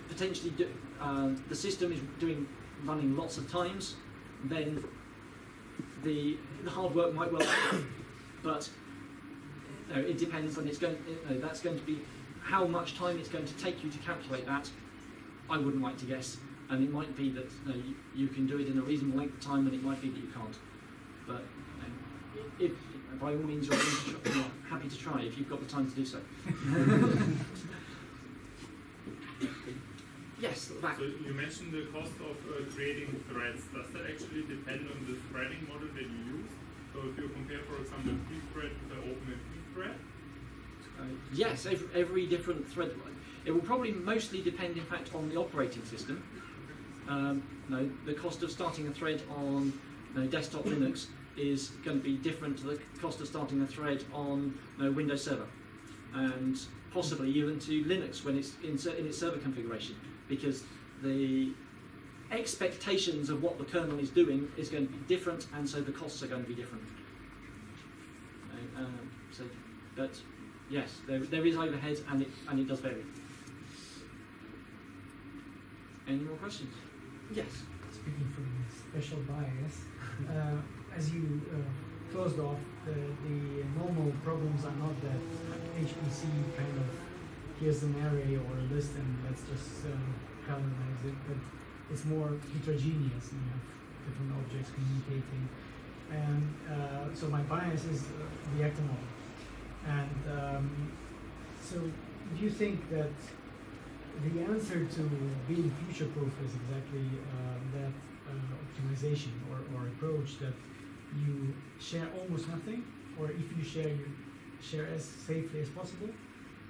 potentially do, uh, the system is doing running lots of times, then the, the hard work might well but you know, it depends, on it's going. You know, that's going to be how much time it's going to take you to calculate that. I wouldn't like to guess, and it might be that you, you, you can do it in a reasonable length of time, and it might be that you can't. But know, if, by all means, you're, you're happy to try if you've got the time to do so. yes, back. So you mentioned the cost of uh, creating threads. Does that actually depend on the threading model that you use? So if you compare, for example, pthread with the OpenMP thread, Uh, yes, every, every different thread. It will probably mostly depend, in fact, on the operating system. Um, no, the cost of starting a thread on no, desktop Linux is going to be different to the cost of starting a thread on no, Windows Server, and possibly even to Linux when it's in, in its server configuration, because the expectations of what the kernel is doing is going to be different, and so the costs are going to be different. Uh, um, so, but Yes, there, there is overhead and it, and it does vary. Any more questions? Yes. Speaking from special bias, uh, as you uh, closed off, the, the normal problems are not that HPC kind of here's an array or a list and let's just uh, calendarize it, but it's more heterogeneous and you have different objects communicating. And uh, so my bias is uh, the actor model. And um, so, do you think that the answer to being future-proof is exactly uh, that uh, optimization or, or approach that you share almost nothing, or if you share, you share as safely as possible,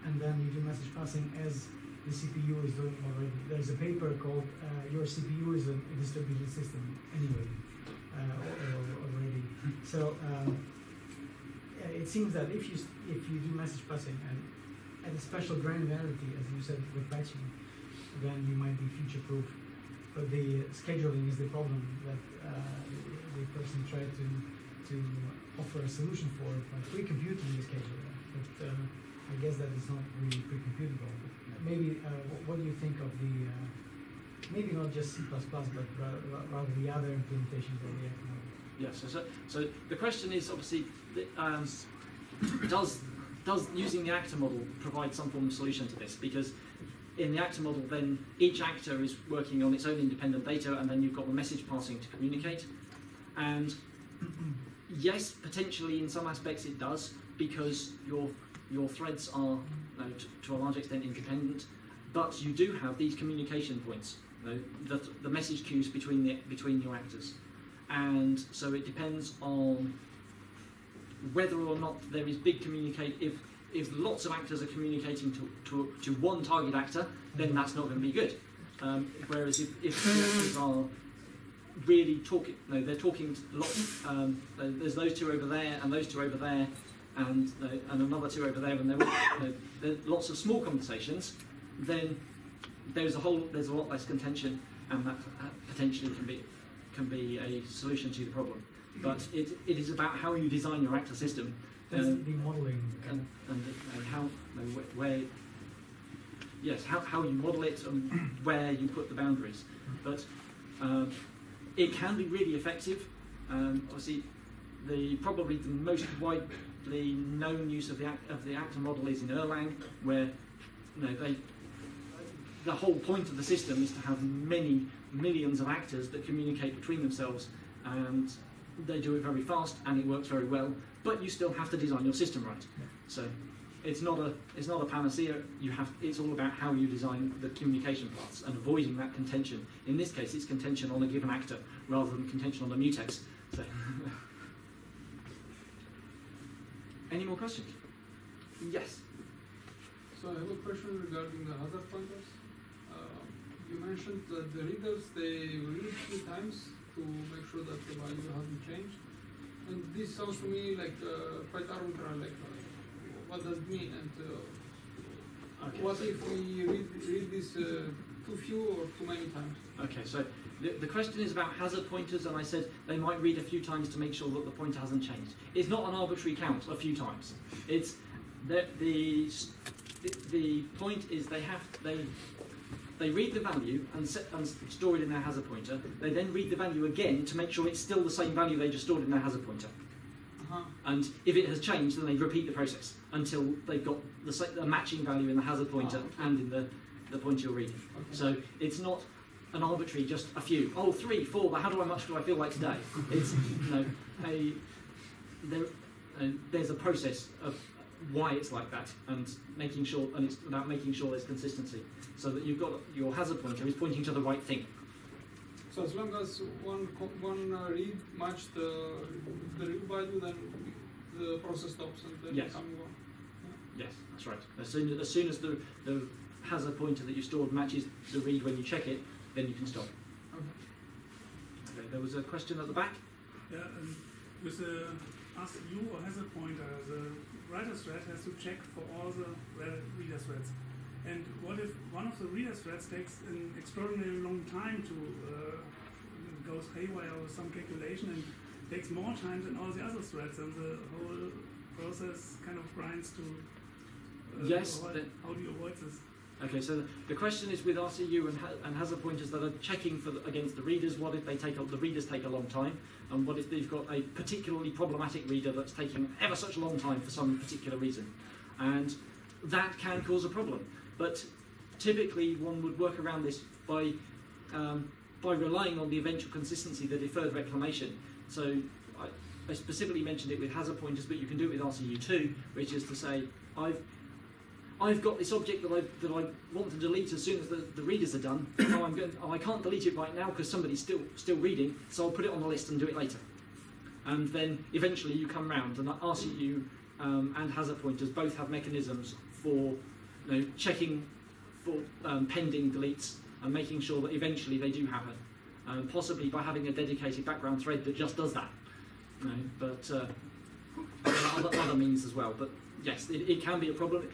and then you do message passing as the CPU is doing already. There's a paper called uh, "Your CPU is a distributed system anyway" uh, already. So. Um, it seems that if you if you do message passing and at a special granularity, as you said with batching, then you might be future proof. But the scheduling is the problem that uh, the, person tried to to offer a solution for by pre-computing the scheduler. But uh, I guess that is not really pre-computable. Maybe uh, what do you think of the uh, maybe not just C++, but rather the other implementations of the model? Yes. So, so, the question is obviously, um, does does using the actor model provide some form of solution to this? Because in the actor model, then each actor is working on its own independent data, and then you've got the message passing to communicate. And yes, potentially in some aspects it does, because your your threads are you know, to, to, a large extent independent, but you do have these communication points, you know, the, the message queues between the between your actors and so it depends on whether or not there is big communicate. If if lots of actors are communicating to, to, to one target actor, then that's not going to be good. Um, whereas if, if the actors are really talking, no, they're talking lots. Um, there's those two over there and those two over there, and uh, and another two over there, and there are lots of small conversations. Then there's a whole there's a lot less contention, and that potentially can be can be a solution to the problem. But it, it is about how you design your actor system. The modeling. And, and, and how, you where, yes, how, how you model it and where you put the boundaries. But um, it can be really effective. Um, obviously, the probably the most widely known use of the of the actor model is in Erlang, where you know they the whole point of the system is to have many millions of actors that communicate between themselves and they do it very fast and it works very well but you still have to design your system right yeah. so it's not a it's not a panacea you have it's all about how you design the communication paths and avoiding that contention in this case it's contention on a given actor rather than contention on the mutex so any more questions Yes. So I have a question regarding the hazard pointers. You mentioned that the readers they read three times to make sure that the value hasn't changed, and this sounds to me like uh, quite arbitrary. Like, uh, what does it mean? And uh, Okay. what if we read, read this uh, too few or too many times? Okay, so the, the question is about hazard pointers, and I said they might read a few times to make sure that the pointer hasn't changed. It's not an arbitrary count, a few times. It's the, the, the point is they have they they read the value and, set, and store it in their hazard pointer. They then read the value again to make sure it's still the same value they just stored in their hazard pointer. Uh-huh. And if it has changed, then they repeat the process until they've got the, a matching value in the hazard pointer okay. and in the, the point you're reading. Okay. So it's not an arbitrary, just a few. Oh, three, four. But how do I much do I feel like today? It's you know a there. Uh, there's a process of why it's like that, and making sure, and it's about making sure there's consistency, so that you've got your hazard pointer is pointing to the right thing. So as long as one one uh, read match the the real value, then the process stops and then Yes. can move on. Yes, that's right. As soon as, as soon as the the hazard pointer that you stored matches the read when you check it, then you can stop. Okay. Okay, there was a question at the back. Yeah, um, with the ask you or hazard pointer, the writer thread has to check for all the re- reader threads. And what if one of the reader threads takes an extraordinarily long time to uh, goes haywire with some calculation and takes more time than all the other threads, and the whole process kind of grinds to. Uh, Yes, avoid- how do you avoid this? Okay, so the question is with RCU and, ha- and hazard pointers that are checking for the, against the readers. What if they take a, the readers take a long time, and what if they've got a particularly problematic reader that's taking ever such a long time for some particular reason, and that can cause a problem. But typically, one would work around this by um, by relying on the eventual consistency, of the deferred reclamation. So I, I specifically mentioned it with hazard pointers, but you can do it with RCU too, which is to say I've I've got this object that I, that I want to delete as soon as the, the readers are done. I'm going, oh, I can't delete it right now because somebody's still still reading, so I'll put it on the list and do it later. And then eventually you come round, and RCU um, and hazard pointers both have mechanisms for you know, checking for um, pending deletes and making sure that eventually they do happen. Um, possibly by having a dedicated background thread that just does that. You know, but uh, other, other means as well. But yes, it, it can be a problem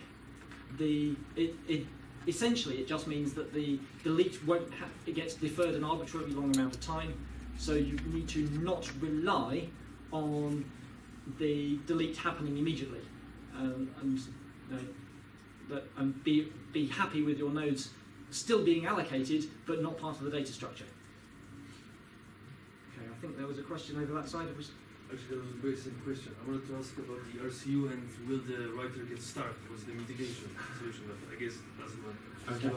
the it, it essentially it just means that the delete won't it gets deferred an arbitrarily long amount of time so you need to not rely on the delete happening immediately um, and you know, but, and be be happy with your nodes still being allocated but not part of the data structure okay I think there was a question over that side was Actually, that was a very simple question. I wanted to ask about the RCU and will the writer get stuck? What's the mitigation solution? But I guess it doesn't matter. Okay. Give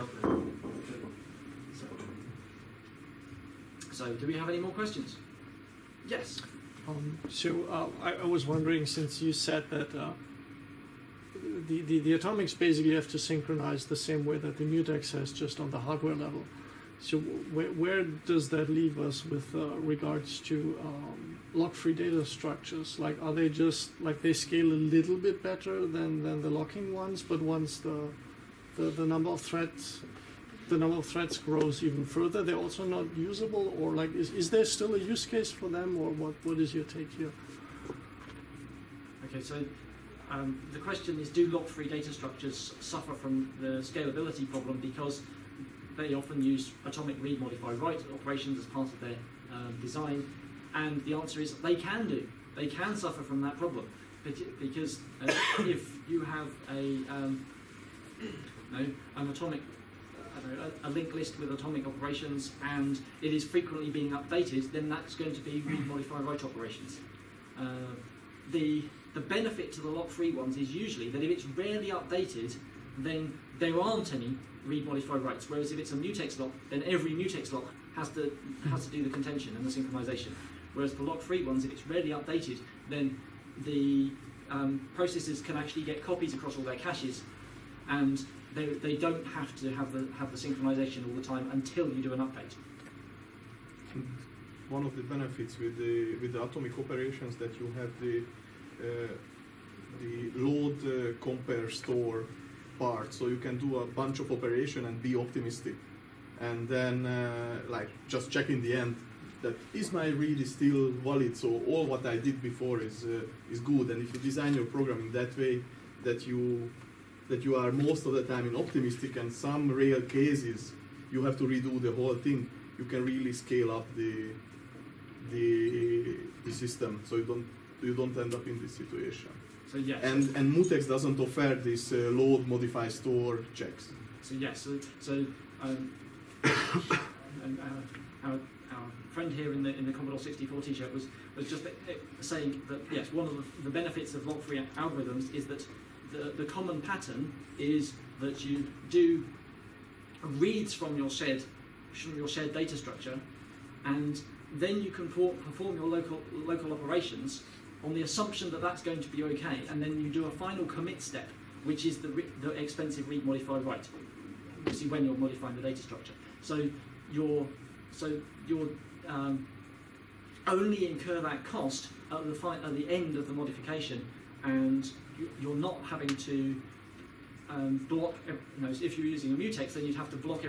So, so do we have any more questions yes Um, so uh, I, I was wondering, since you said that uh, the, the, the atomics basically have to synchronize the same way that the mutex has, just on the hardware level. So where, where does that leave us with uh, regards to um, lock-free data structures? Like, are they just like they scale a little bit better than, than the locking ones, but once the, the the number of threads the number of threads grows even further, they're also not usable, or like is, is there still a use case for them, or what, what is your take here? Okay, so um, the question is do lock free data structures suffer from the scalability problem because they often use atomic read modify write operations as part of their um, design? And the answer is they can do. They can suffer from that problem because uh, if you have a um, no, an atomic a, a linked list with atomic operations and it is frequently being updated, then that's going to be read modify write operations. Uh, the the benefit to the lock-free ones is usually that if it's rarely updated, then there aren't any read modify writes. Whereas if it's a mutex lock, then every mutex lock has to has to do the contention and the synchronization. Whereas the lock-free ones, if it's rarely updated, then the um, processes can actually get copies across all their caches, and they, they don't have to have the have the synchronization all the time until you do an update. One of the benefits with the with the atomic operations that you have the the load uh, compare store part. So you can do a bunch of operation and be optimistic, and then uh, like just check in the end that is my read is still valid. So all what I did before is uh, is good. And if you design your program in that way, that you that you are most of the time in optimistic and some real cases you have to redo the whole thing, you can really scale up the the the system so you don't you don't end up in this situation. So yes. And and Mutex doesn't offer this uh, load, modify, store checks. So yes, so, so um, and our, our, our friend here in the in the Commodore 64 T-shirt was was just uh, saying that yes, one of the, the benefits of lock-free algorithms is that the, the common pattern is that you do reads from your shared from your shared data structure, and then you can perform your local local operations on the assumption that that's going to be okay, and then you do a final commit step, which is the, the expensive read modify write. Obviously, when you're modifying the data structure, so you're so you're um, only incur that cost at the at the end of the modification, and you- you're not having to um, block. You know, if you're using a mutex, then you'd have to block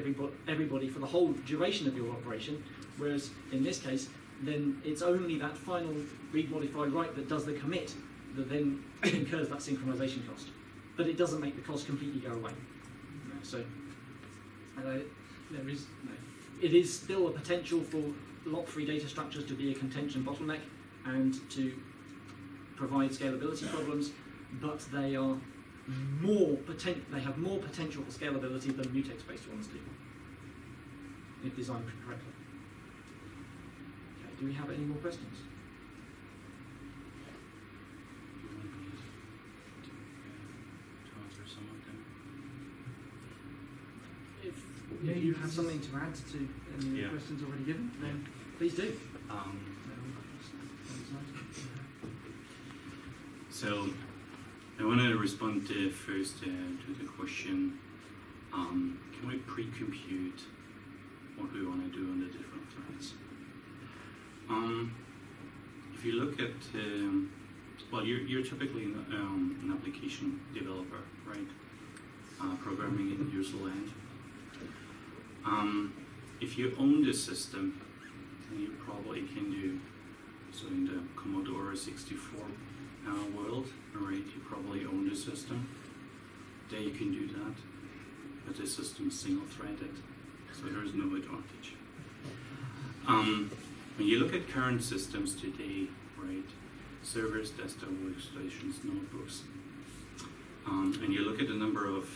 everybody for the whole duration of your operation. Whereas in this case, then it's only that final read modify write that does the commit that then incurs that synchronization cost. But it doesn't make the cost completely go away. So there is, it is still a potential for lock-free data structures to be a contention bottleneck and to provide scalability problems, but they are more poten- they have more potential for scalability than mutex-based ones do, if designed correctly. Do we have any more questions? If Yeah, you you have something to add to any Yeah. questions already given, then please do. Um, so, I want to respond to first uh, to the question: um, Can we pre-compute what we want to do on the different threads? Um, if you look at, um, well, you're, you're typically an, um, an application developer, right? Uh, programming in user land. Um, if you own the system, then you probably can do so in the Commodore 64 uh, world, right? You probably own the system. There you can do that, but the system is single-threaded, so there is no advantage. When you look at current systems today, right? Servers, desktop workstations, notebooks, um, and you look at the number of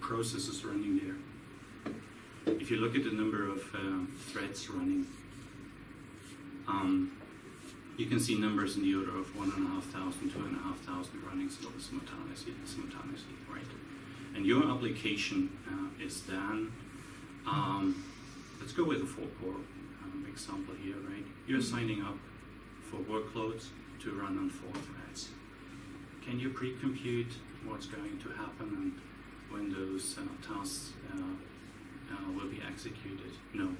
processes running there. If you look at the number of uh, threads running, um, you can see numbers in the order of one and a half thousand, two and a half thousand running still simultaneously, simultaneously, right? And your application uh, is then, um, let's go with a four core um, example here, right? You're signing up for workloads to run on four threads. Can you pre-compute what's going to happen and when those uh, tasks uh, uh, will be executed? No,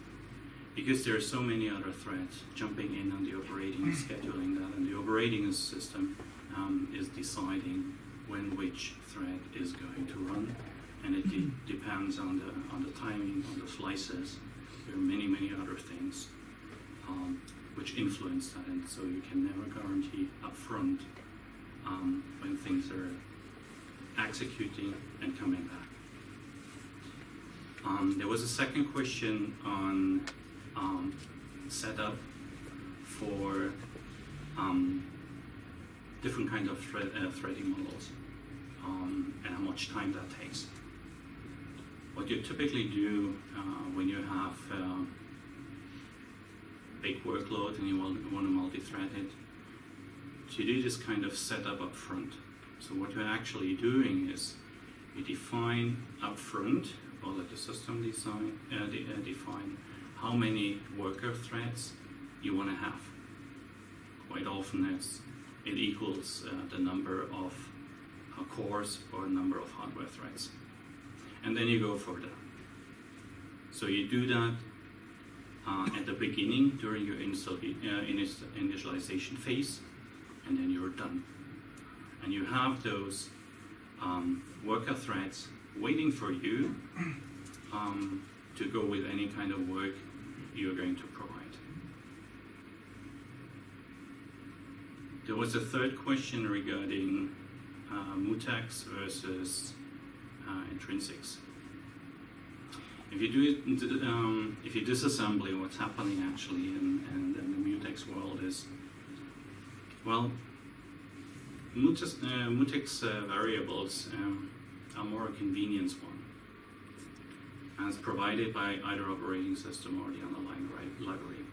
because there are so many other threads jumping in on the operating and scheduling that, and the operating system um, is deciding when which thread is going to run, and it de- depends on the on the timing, on the slices. There are many many other things um, which influence that, and so you can never guarantee upfront um, when things are executing and coming back. Um, there was a second question on um, setup for um, different kinds of thread, uh, threading models um, and how much time that takes. What you typically do uh, when you have uh, big workload and you want, want to multi-thread it, to do this kind of setup up front. So what you're actually doing is you define upfront, or let the system design, uh, de- uh, define how many worker threads you want to have. Quite often it's, it equals uh, the number of uh, cores or number of hardware threads. And then you go further. So you do that uh, at the beginning during your uh, initialization phase, and then you're done. and you have those um, worker threads waiting for you um, to go with any kind of work you're going to provide. There was a third question regarding uh, mutex versus intrinsics. If you do it, um, if you disassembly, what's happening actually in, in, in the mutex world is, well, mutex, uh, mutex uh, variables um, are more a convenience one, as provided by either operating system or the underlying library.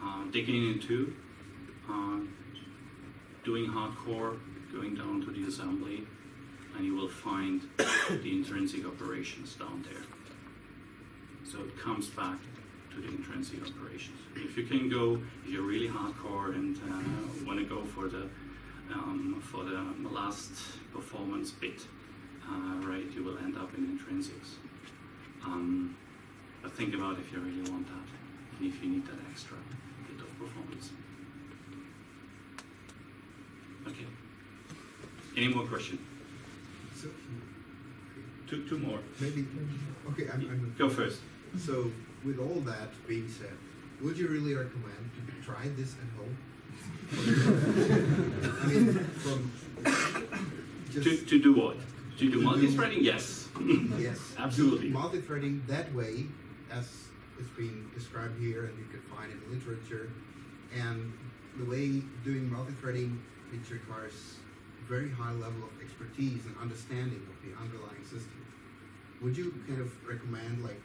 Uh, digging into, uh, doing hardcore, going down to the assembly, and you will find the intrinsic operations down there. So it comes back to the intrinsic operations. If you can go, if you're really hardcore and uh, want to go for the um, for the last performance bit, uh, right, you will end up in intrinsics. Um, but think about if you really want that, and if you need that extra bit of performance. Okay. Any more questions? So Two, two more. maybe okay. I'm, I'm Go first. So with all that being said, would you really recommend to try this at home? I mean, from To, just to do what? To do multi-threading? Yes. yes, Absolutely. multi-threading that way, as is being described here, and you can find in the literature, and the way doing multi-threading, which requires very high level of expertise and understanding of the underlying system. Would you kind of recommend like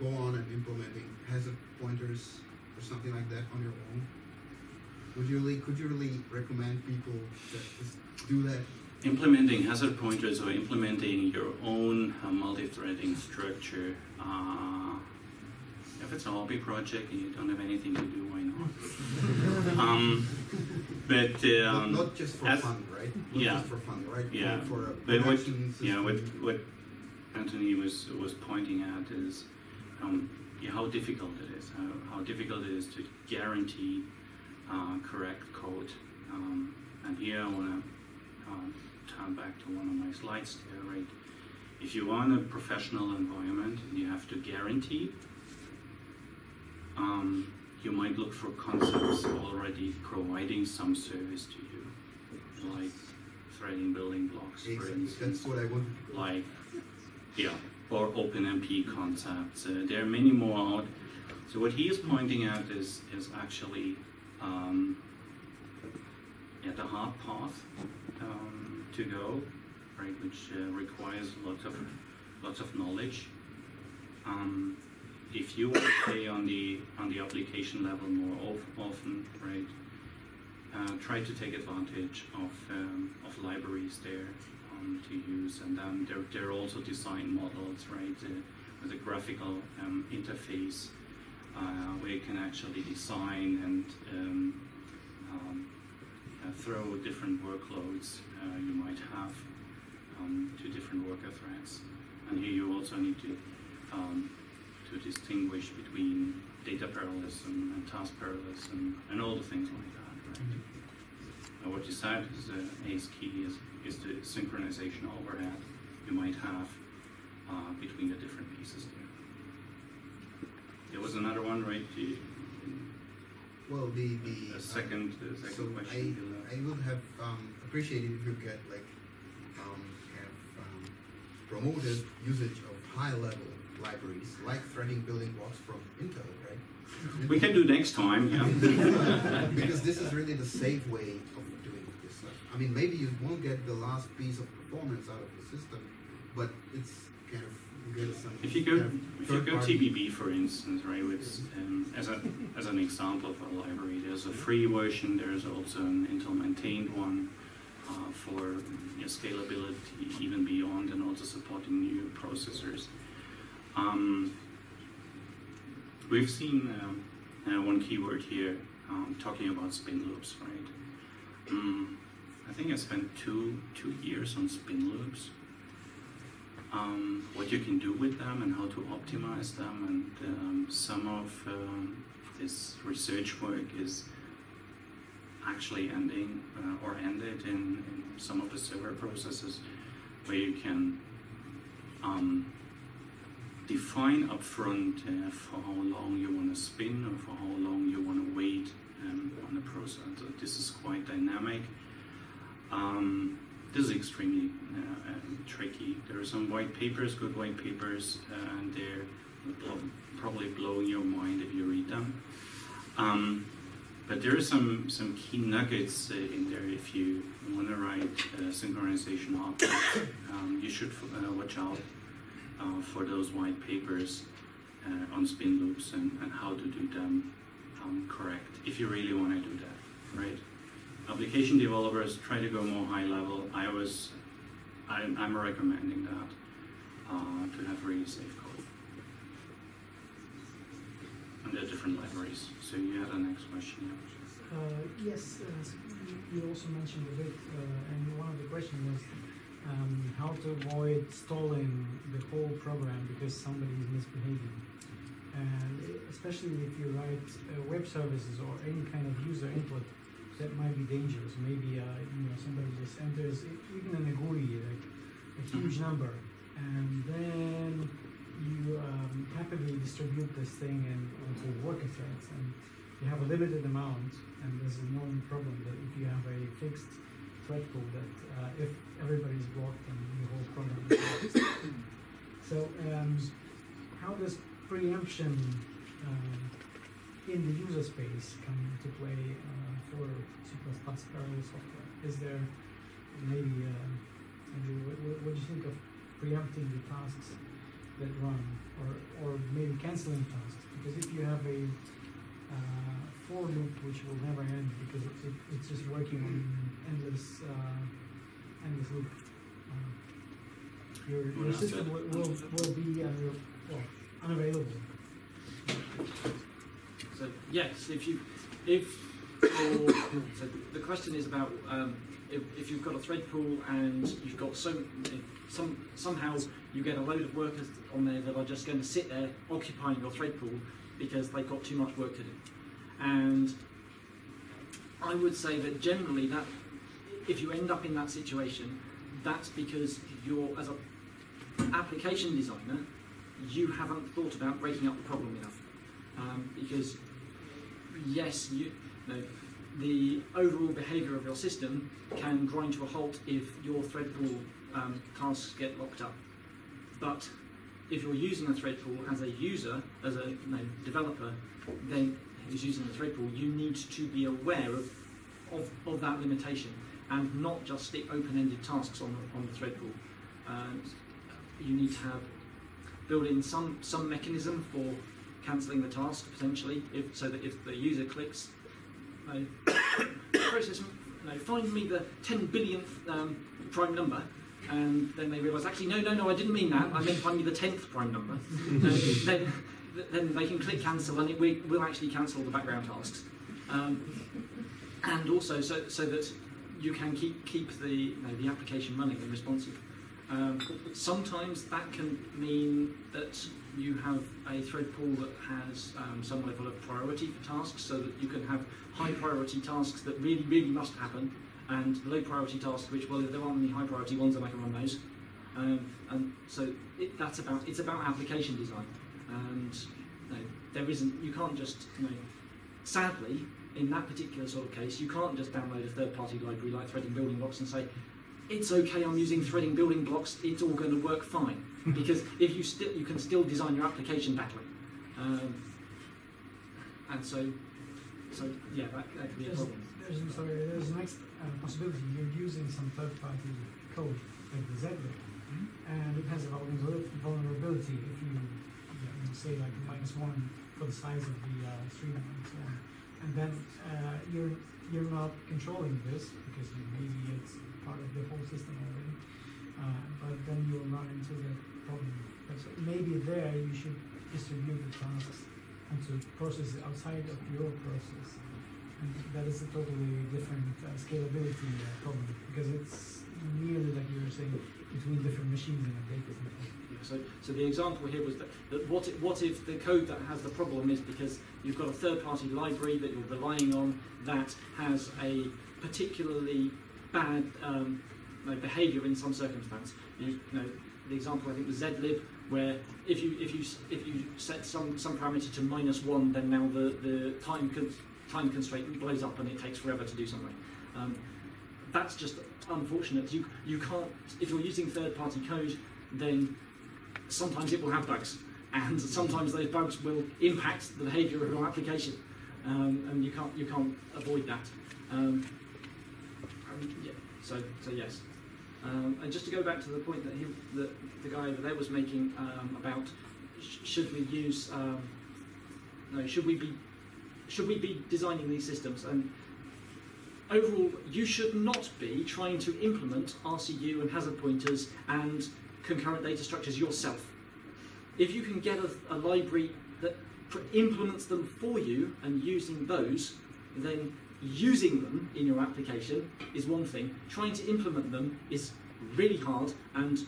go on and implementing hazard pointers or something like that on your own? Would you really could you really recommend people that do that? Implementing hazard pointers or implementing your own uh, multi-threading structure. Uh, if it's a hobby project and you don't have anything to do, why not? um, but not, um, not just for as- fun, right? Not yeah. just for fun, right? Yeah. For, for a But what, yeah, what, what Anthony was, was pointing at is um, yeah, how difficult it is, how, how difficult it is to guarantee uh, correct code. Um, and here I want to um, turn back to one of my slides there, right? If you want a professional environment and you have to guarantee, um, you might look for concepts already providing some service to you, like threading building blocks, for instance That's what I go. like yeah or OpenMP concepts. Uh, there are many more out. So what he is pointing at is is actually um, yeah, the hard path um, to go, right, which uh, requires lots of lots of knowledge. Um, if you want to stay on the on the application level more of, often, right, uh, try to take advantage of um, of libraries there um, to use, and then there there are also design models, right, uh, with a graphical um, interface uh, where you can actually design and um, um, uh, throw different workloads uh, you might have to different worker threads. And here you also need to to distinguish between data parallelism and task parallelism and all the things like that. Right? Uh, what you said is uh, ace key is, is the synchronization overhead you might have uh, between the different pieces there. There was another one, right? The, Well, the the the second, the second so question. I, I would have um, appreciated if you get like um, of um, promoted usage of high level libraries like threading building blocks from Intel, right? we can do next time, yeah. because this is really the safe way of doing this stuff. I mean, maybe you won't get the last piece of performance out of the system, but it's kind of you get some. If you go, kind of if you go TBB for instance, right, with um, as a as an example of a library, there's a free version. There's also an Intel maintained one uh, for you know, scalability even beyond, and also supporting new processors. Um, we've seen um, uh, one keyword here um, talking about spin loops, right? Um, I think I spent two two years on spin loops um, what you can do with them and how to optimize them. And some of this research work is actually ending uh, or ended in, in some of the server processes where you can um, define upfront uh, for how long you want to spin or for how long you want to wait um, on the process. So this is quite dynamic. Um, this is extremely uh, um, tricky. There are some white papers, good white papers, uh, and they're probably blowing your mind if you read them. Um, but there are some, some key nuggets uh, in there if you want to write uh, synchronization objects. Um, you should uh, watch out uh, for those white papers uh, on spin loops and, and how to do them um, correct if you really want to do that, right? Application developers try to go more high level. I was, I'm, I'm recommending that uh, to have really safe code. And there are different libraries. So you had the next question. Yeah. Uh, yes, uh, you- you also mentioned a bit, uh, and one of the questions was um, how to avoid stalling the whole program because somebody is misbehaving. And especially if you write uh, web services or any kind of user input, that might be dangerous. Maybe uh, you know somebody just enters even in a GUI like a huge number, and then you um, happily distribute this thing and onto worker threads, and you have a limited amount, and there's a known problem that if you have a fixed that uh, if everybody's blocked, then the whole program is blocked. so, um, how does preemption um, in the user space come into play uh, for C++ parallel software? Is there maybe, uh, what, what, what do you think of preempting the tasks that run, or, or maybe canceling tasks? Because if you have a uh, for loop which will never end because it, it, it's just working on endless uh, endless loop. Uh, your your system will, will, will be uh, well, unavailable. So yes, if you if so the question is about um, if, if you've got a thread pool and you've got so some somehow you get a load of workers on there that are just going to sit there occupying your thread pool because they've got too much work to do, and I would say that generally that if you end up in that situation, that's because you're as an application designer, you haven't thought about breaking up the problem enough. Um, because yes, you, no, the overall behaviour of your system can grind to a halt if your thread pool um, tasks get locked up. But if you're using a thread pool as a user, as a no, developer, then who's using the thread pool, you need to be aware of, of, of that limitation and not just stick open-ended tasks on the, on the thread pool. Um, you need to have build in some some mechanism for cancelling the task potentially, if so that if the user clicks, uh, process, no, find me the 10 billionth um, prime number, and then they realise actually no no no I didn't mean that I meant find me the 10th prime number. Then then they can click cancel and it will, will actually cancel the background tasks. Um, and also so so that you can keep keep the you know, the application running and responsive. Um, sometimes that can mean that you have a thread pool that has um, some level of priority for tasks, so that you can have high priority tasks that really, really must happen, and low priority tasks which, well, if there aren't any high priority ones, then I can run those. Um, and so it, that's about it's about application design, and you know, there isn't you can't just you know, sadly in that particular sort of case you can't just download a third party library like threading building blocks and say it's okay I'm using threading building blocks it's all going to work fine. Because if you still you can still design your application badly. Um, and so so yeah that, that could be a problem there's, sorry, there's an next uh, possibility. You're using some third-party code like the zlib, and it has a vulnerability if you, you know, say like minus one for the size of the uh, stream and so on, and then uh, you're you're not controlling this because you, maybe it's part of the whole system already, uh, but then you'll run into the problem. But so maybe there you should distribute the tasks onto processes outside of your process. That is a totally different uh, scalability uh, problem because it's nearly like you were saying between different machines in a data center. So, so the example here was that, that what, if, what if the code that has the problem is because you've got a third-party library that you're relying on that has a particularly bad um, behaviour in some circumstance. You, you know, the example I think was zlib, where if you if you if you set some some parameter to minus one, then now the the time time constraint blows up and it takes forever to do something. Um, that's just unfortunate. You you can't if you're using third-party code, then sometimes it will have bugs, and sometimes those bugs will impact the behaviour of your application, um, and you can't you can't avoid that. Um, yeah, so so yes. Um, and just to go back to the point that he, that the guy over there was making um, about sh- should we use um, no should we be should we be designing these systems and overall you should not be trying to implement RCU and hazard pointers and concurrent data structures yourself. If you can get a, a library that implements them for you and using those, then using them in your application is one thing. Trying to implement them is really hard, and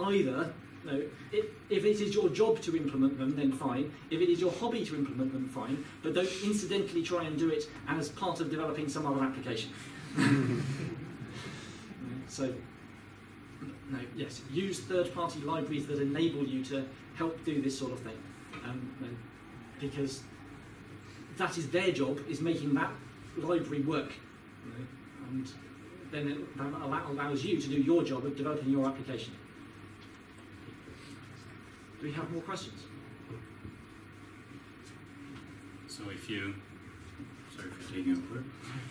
either you know, if, if it is your job to implement them, then fine. If it is your hobby to implement them, fine. But don't incidentally try and do it as part of developing some other application. so, no, yes, use third-party libraries that enable you to help do this sort of thing, um, because that is their job, is making that library work, you know, and then it, that allows you to do your job of developing your application. Do we have more questions? So if you, sorry for taking over,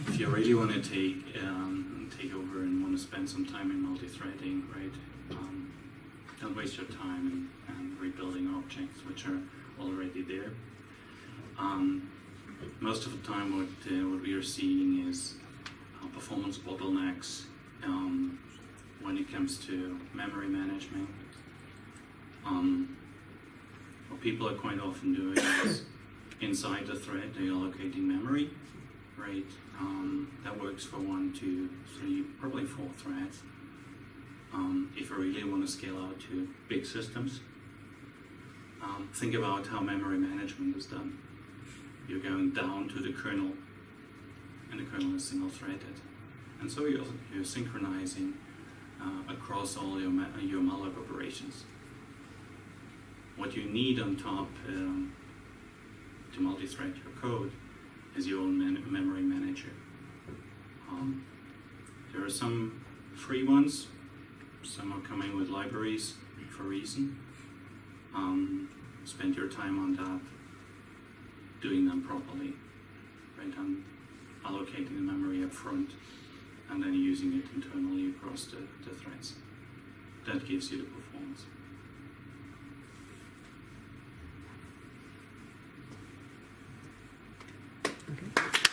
if you really want to take um, take over and want to spend some time in multi-threading, right? Um, don't waste your time in, in rebuilding objects which are already there. Um, most of the time, what uh, what we are seeing is uh, performance bottlenecks um, when it comes to memory management. Um, what people are quite often doing is inside the thread they're allocating memory, right? Um, that works for one, two, three, probably four threads. Um, if you really want to scale out to big systems, um, think about how memory management is done. You're going down to the kernel, and the kernel is single threaded. And so you're, you're synchronizing uh, across all your, your malloc operations. What you need on top um, to multi-thread your code is your own man- memory manager. Um, there are some free ones, some are coming with libraries for a reason. Um, spend your time on that, doing them properly, right? And allocating the memory up front and then using it internally across the, the threads. That gives you the performance. Mm-hmm.